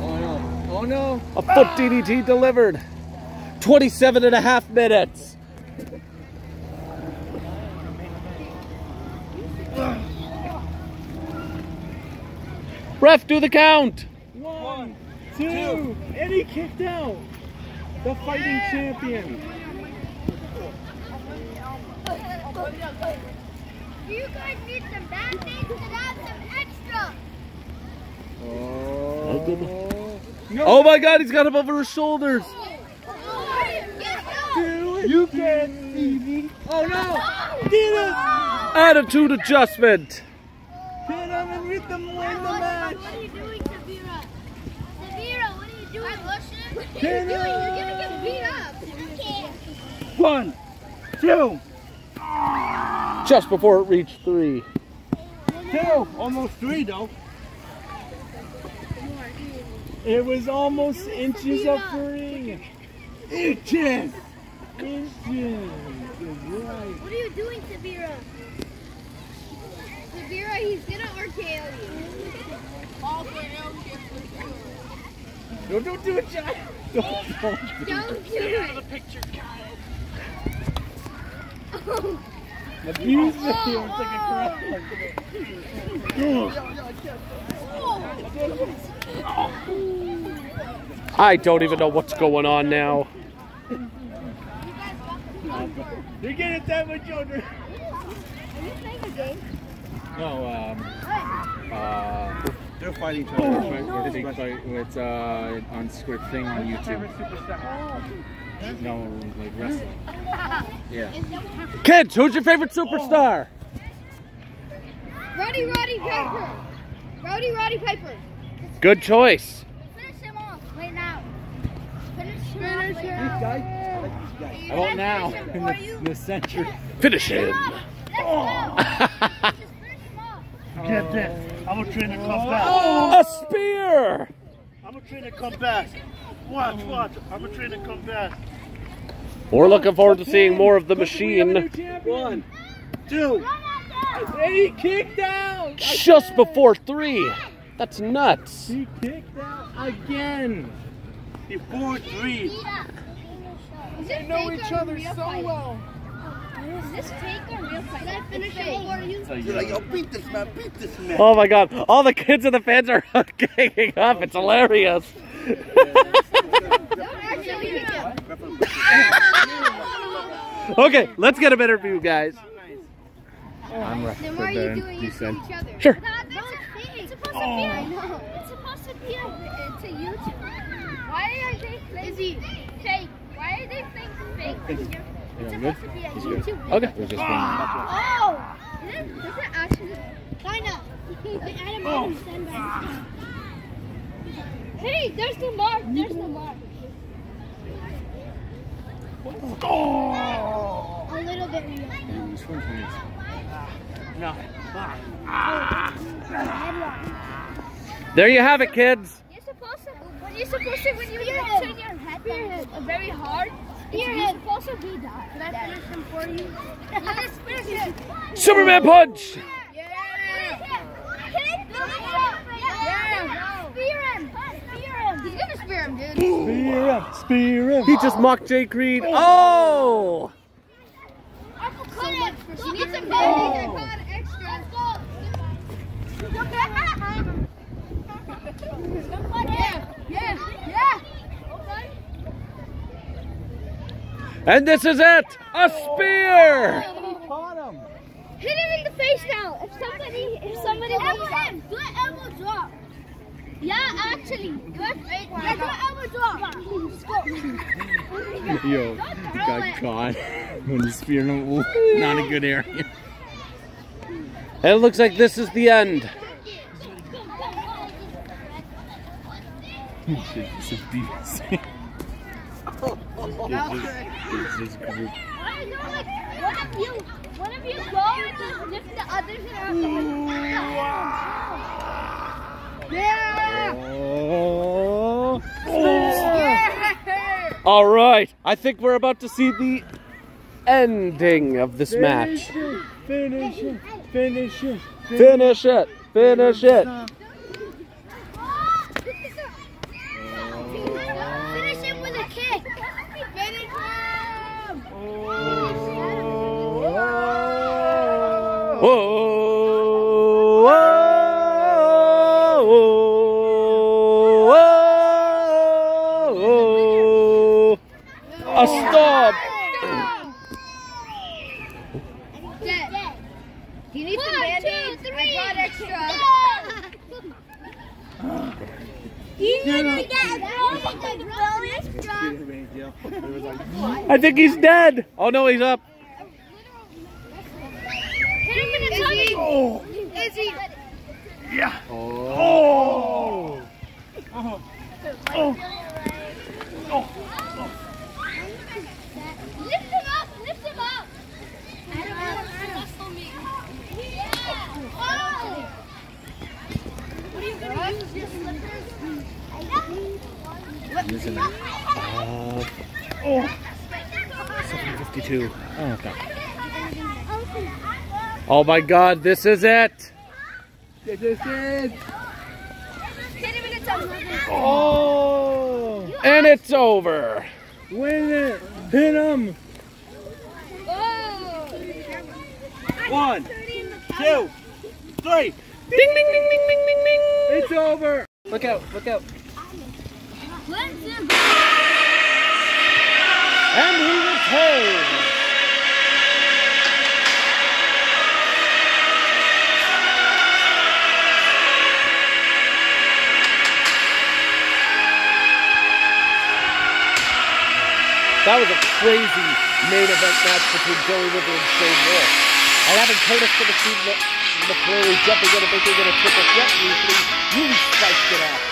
Oh no. Oh no. A foot DDT delivered. 27 and a half minutes. Ref, do the count. One, two, and he kicked out. The fighting champion. Do you guys need some bad things? Can I have some extra? Oh. oh my god, he's got him over his shoulders. You can, Stevie. Oh no! Oh. Did it! Oh. Attitude adjustment. Hit him and hit them win the match. What are you doing, Savira? Savira, what are you doing? I'm Russian. What are you doing? You're up. gonna get beat up. I can't. One, two, ah. Just before it reached three. two. Almost three though. It was almost inches of three. Inches. Inches. Right. What are you doing, Savira? Savira, he's gonna RKO you. No, don't do it, Jack. Don't, don't. Don't do it. the picture, oh. Abuse me. I'm I don't even know what's going on now. You get it that much older. Are you playing a game? No, um, uh, they're fighting each other. It's, it's, like, it's uh, on script thing on YouTube. No, like wrestling. Yeah. Kids, who's your favorite superstar? Roddy Roddy Piper. Roddy Roddy Piper. Good choice. Finish him off right now. Finish him off right now. How about oh, now? In the, in the century. Finish him. Let's go. Oh. Just finish him off. Get this. I'm gonna train to come back. A spear. I'm gonna train to come back. Watch, watch. I'm gonna train to come back. We're looking forward to seeing more of the machine. One, two. Run out there. And he kicked out. Just before three. That's nuts. He kicked out again. Before three. Beat up. Is this know each other so well. Is this fake or real fight? Can I finish it before you? You're like, yo, beat this man, beat this man. Oh my god. All the kids and the fans are ganging up. It's hilarious. Don't actually beat up. okay, let's get a better view, guys. I'm Then why are you doing it to each other? Sure. That, that's a fake. It's supposed to be. I know. It's supposed to be a. It's a uh, YouTube. Why are they fake? fake? Why are they fake? Fake. It's Yeah, good? a He's good. YouTube. Okay. We're just being, Oh! Is it, is it actually? Find out. Wait, I don't Oh. Hey, there's the mark. There's the mark. Oh. A little bit real. Oh, there you have it, kids. You're supposed to. When you're supposed to, when you turn your head Spearhead. very hard, you're supposed to be that. Can I finish him for you? yes, finish him. Superman punch. Yeah. Yeah. Spear him. Spear him. He's gonna spear him, dude. Spear him. Spear him. He just mocked Jay Creed. Oh! So much for spear him. Some I got extra. Let's go. yeah. Yeah. Yeah. And this is it. A spear. Caught him. Hit him in the face now. If somebody, if somebody elbow him. Do an elbow drop. Yeah, actually. Do it. Yeah, do an elbow drop. Let's go. yo, he got caught when he's spearing him. Not a good area. It looks like this is the end. Shit, it's a beast. It's this group. Why don't like one of you, one of you go and lift the others and have to Yeah. Oh. Yeah. All right, I think we're about to see the ending of this match. Finish it. Finish it. Finish it. Finish it. Finish him with a kick. Finish him. Whoa. A stop. You need some band-aids? I brought extra. You need to get a I think he's dead. Oh no, he's up. Hit him in the tummy. Oh. Izzy. Oh. oh. Lift him up. Lift him up. I don't know. Wrestle me. Yeah. Oh. What are you gonna use your slippers? Uh, 52. Oh, okay. Oh my god, this is it. This is it. Hit him in the tummy. Oh. And it's over. Win it. Hit him. Oh. One, two, three. Ding, ding, ding, ding, ding, ding, ding. It's over. Look out. Look out. And he retains. That was a crazy main event match between Joey River and Shane Wolf. And having Curtis for the team, McCleary jumping in and making it a triple threat briefly, really spiced it up.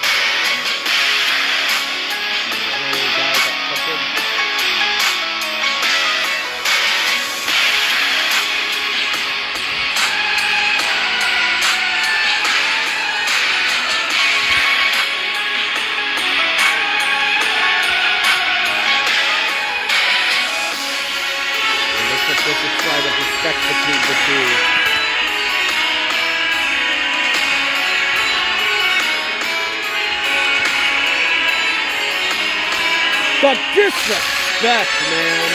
The disrespect, man.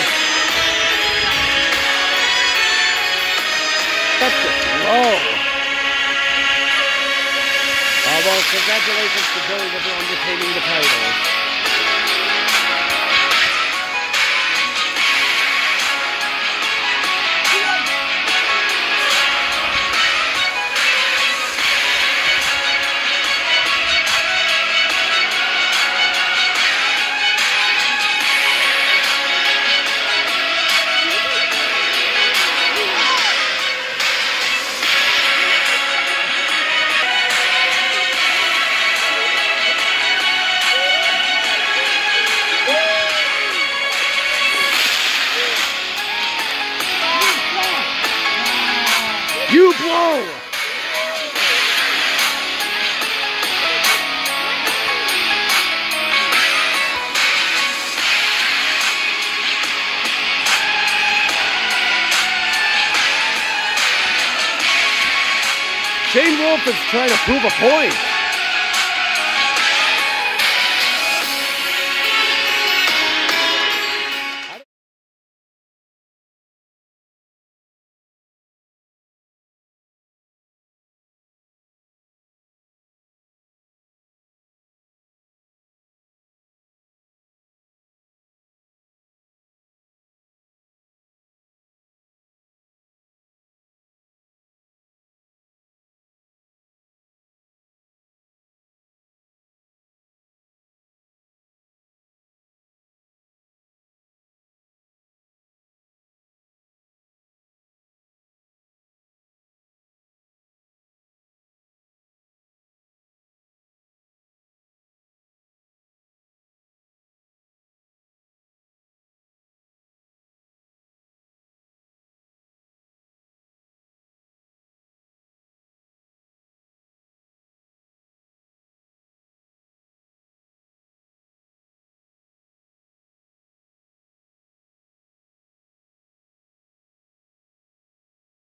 That's just low. Oh, well, congratulations to Joey River on retaining the title. Trying to prove a point.